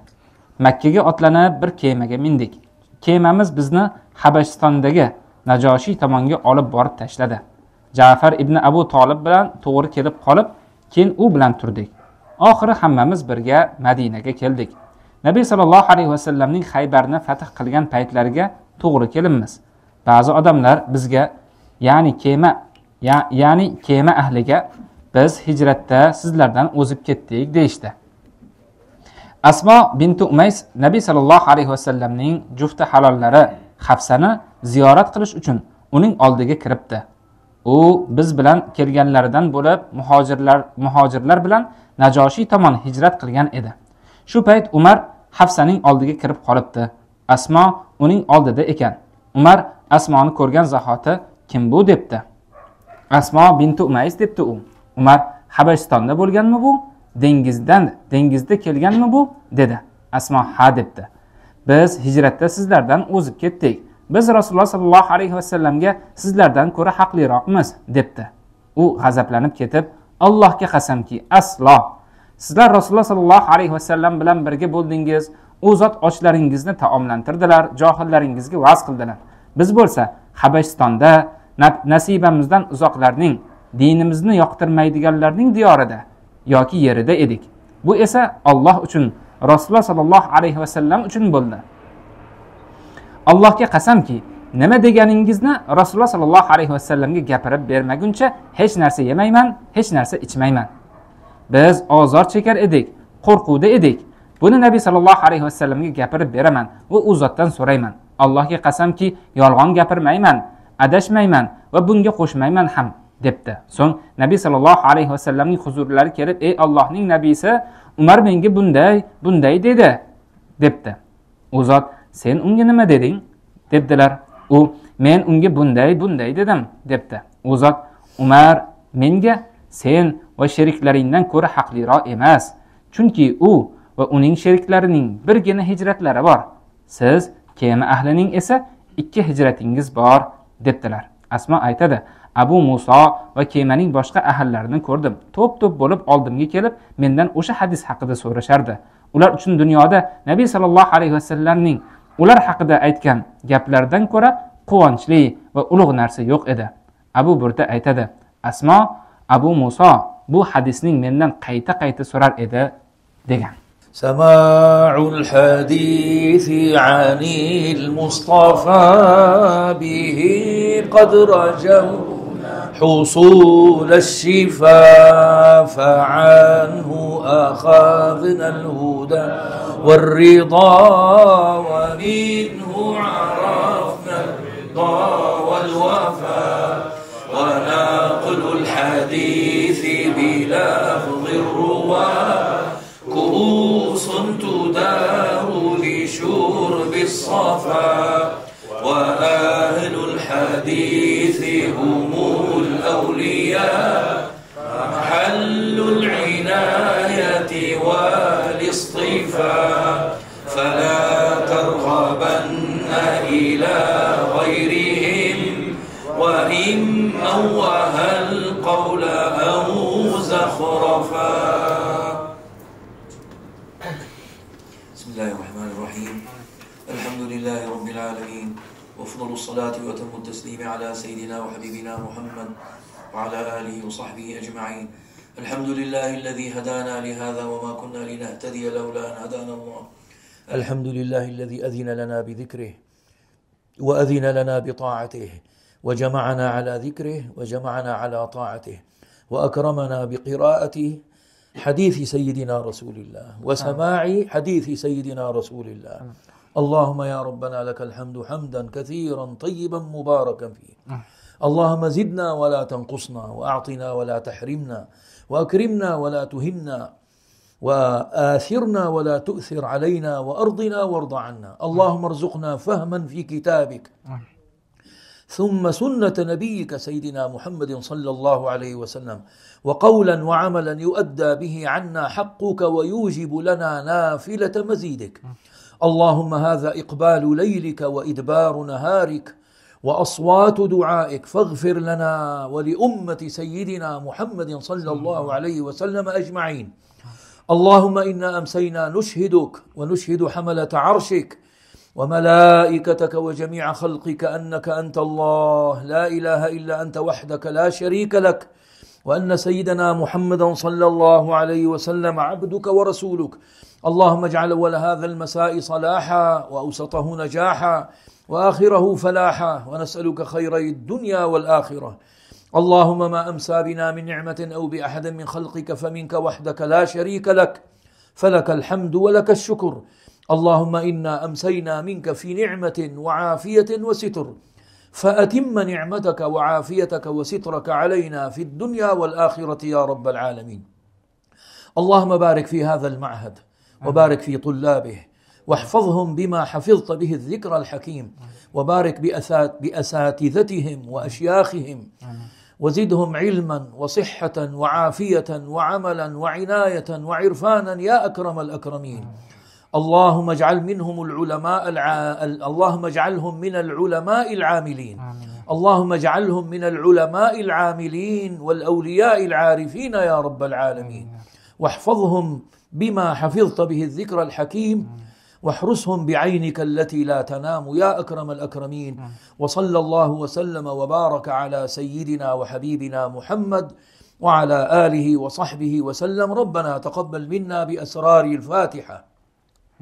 Makkaga otlanib bir kemaga mindik. Kemamiz bizni habashistondagi najoshiy tomonga olib borib tashladi. Jafar ibn abu tolib bilan to'g'ri kelib qolib keyin u bilan turdik. Oxiri hammamiz birga madinaga keldik. Nabiy sollallohu alayhi vasallamning haybarni fath qilgan paytlariga to'g'ri kelinmiz. Ba'zi odamlar bizga ya'ni kema ya- ya'ni kema ahliga biz hijratda sizlardan o'zib ketdik deyishdi. Asmo binti umays nabiy sollallohu alayhi vasallamning jufti halollari hafsani ziyorat qilish uchun uning oldiga kiribdi. U biz bilan kelganlaridan bo'lib muhojirlar muhojirlar bilan najoshiy tomon hijrat qilgan edi. Shu payt umar hafsaning oldiga kirib qolibdi. Asmo uning oldida ekan. Umar asmoni ko'rgan zahoti kim bu? debdi. Asmo binti umays debdi u. umar habashistonda bo'lganmi bu? Dengizdan dengizda kelganmi bu? dedi asmo ha debdi biz hijratda sizlardan o'zib ketdik. Biz rasululloh sollallohu alayhi vasallamga sizlardan ko'ra haqliroqmiz debdi. U g'azablanib ketib allohga qasamki aslo. Sizlar rasululloh sollallohu alayhi vasallam bilan birga bo'ldingiz u zot ochlaringizni taomlantirdilar johillaringizga vaz qildilar. Biz bo'lsa habashistonda nasibamizdan uzoqlarning dinimizni yoqtirmaydiganlarning diyorida yoki yerida edik. Bu esa olloh uchun rasululloh sollallohu alayhi vasallam uchun bo'ldi. Allohga qasamki nima deganingizni rasululloh sollallohu alayhi vasallamga gapirib bermaguncha hech narsa yemayman hech narsa ichmayman. Biz ozor chekar edik qo'rquvda edik. Buni nabiy sollallohu alayhi vasallamga gapirib beraman va u zotdan so'rayman. Allohga qasamki yolg'on gapirmayman adashmayman va bunga qo'shmayman ham. Debdi. So'ng nabiy sollallohu alayhi vasallamning huzurlari kelib ey allohning nabiysi umar menga bunday bunday dedi debdi. U zot sen unga nima deding? debdilar. U men unga bunday bunday dedim debdi. U zot umar menga sen va sheriklaringdan ko'ra haqliroq emas chunki u va uning sheriklarining birgina hijratlari bor. Siz kema ahlining esa ikki hijratingiz bor debdilar. Asmo aytadi abu muso va kemaning boshqa ahallarini ko'rdim to'p to'p bo'lib oldimga kelib mendan o'sha hadis haqida so'rashardi ular uchun dunyoda nabiy sollallohu alayhi vasallamning ular haqida aytgan gaplaridan ko'ra quvonchli va ulug' narsa yo'q edi abu burda aytadi asmo abu muso bu hadisning mendan qayta qayta so'rar edi degan سماع الحديث عن المصطفى به قد رجوا حصول الشفاء فعنه أخذنا الهدى والرضا ومنه عرفنا الرضا والوفاء ونقل الحديث بلفظ الرواة كؤوس تدار لشرب الصفا والاصطفاء فلا ترغبن إلى غيرهم وإن أوه القول أو زخرفا. بسم الله الرحمن الرحيم. الحمد لله رب العالمين. وأفضل الصلاة وأتم التسليم على سيدنا وحبيبنا محمد وعلى آله وصحبه أجمعين. الحمد لله الذي هدانا لهذا وما كنا لنهتدي لولا أن هدانا الله. الحمد لله الذي أذن لنا بذكره وأذن لنا بطاعته وجمعنا على ذكره وجمعنا على طاعته وأكرمنا بقراءة حديث سيدنا رسول الله وسماع حديث سيدنا رسول الله. اللهم يا ربنا لك الحمد حمدا كثيرا طيبا مباركا فيه. اللهم زدنا ولا تنقصنا وأعطنا ولا تحرمنا. وأكرمنا ولا تهنا وآثرنا ولا تؤثر علينا وأرضنا وارض عنا. اللهم ارزقنا فهما في كتابك. ثم سنة نبيك سيدنا محمد صلى الله عليه وسلم. وقولا وعملا يؤدى به عنا حقك ويوجب لنا نافلة مزيدك. اللهم هذا إقبال ليلك وإدبار نهارك. وأصوات دعائك فاغفر لنا ولأمة سيدنا محمد صلى الله عليه وسلم أجمعين. اللهم إنا أمسينا نشهدك ونشهد حملة عرشك وملائكتك وجميع خلقك أنك أنت الله. لا إله إلا أنت وحدك لا شريك لك. وأن سيدنا محمدا صلى الله عليه وسلم عبدك ورسولك. اللهم اجعل أول هذا المساء صلاحا وأوسطه نجاحا. وآخره فلاحا ونسألك خيري الدنيا والآخرة. اللهم ما أمسى بنا من نعمة أو بأحد من خلقك فمنك وحدك لا شريك لك فلك الحمد ولك الشكر. اللهم إنا أمسينا منك في نعمة وعافية وستر. فأتم نعمتك وعافيتك وسترك علينا في الدنيا والآخرة يا رب العالمين. اللهم بارك في هذا المعهد وبارك في طلابه واحفظهم بما حفظت به الذكر الحكيم. وبارك بأساتذتهم وأشياخهم. وزدهم علما وصحة وعافية وعملا وعناية وعرفانا يا أكرم الأكرمين. اللهم اجعل منهم العلماء الع... اللهم اجعلهم من العلماء العاملين. اللهم اجعلهم من العلماء العاملين والأولياء العارفين يا رب العالمين. واحفظهم بما حفظت به الذكر الحكيم. واحرسهم بعينك التي لا تنام يا أكرم الأكرمين. وصلى الله وسلم وبارك على سيدنا وحبيبنا محمد وعلى آله وصحبه وسلم. ربنا تقبل منا بأسرار الفاتحة.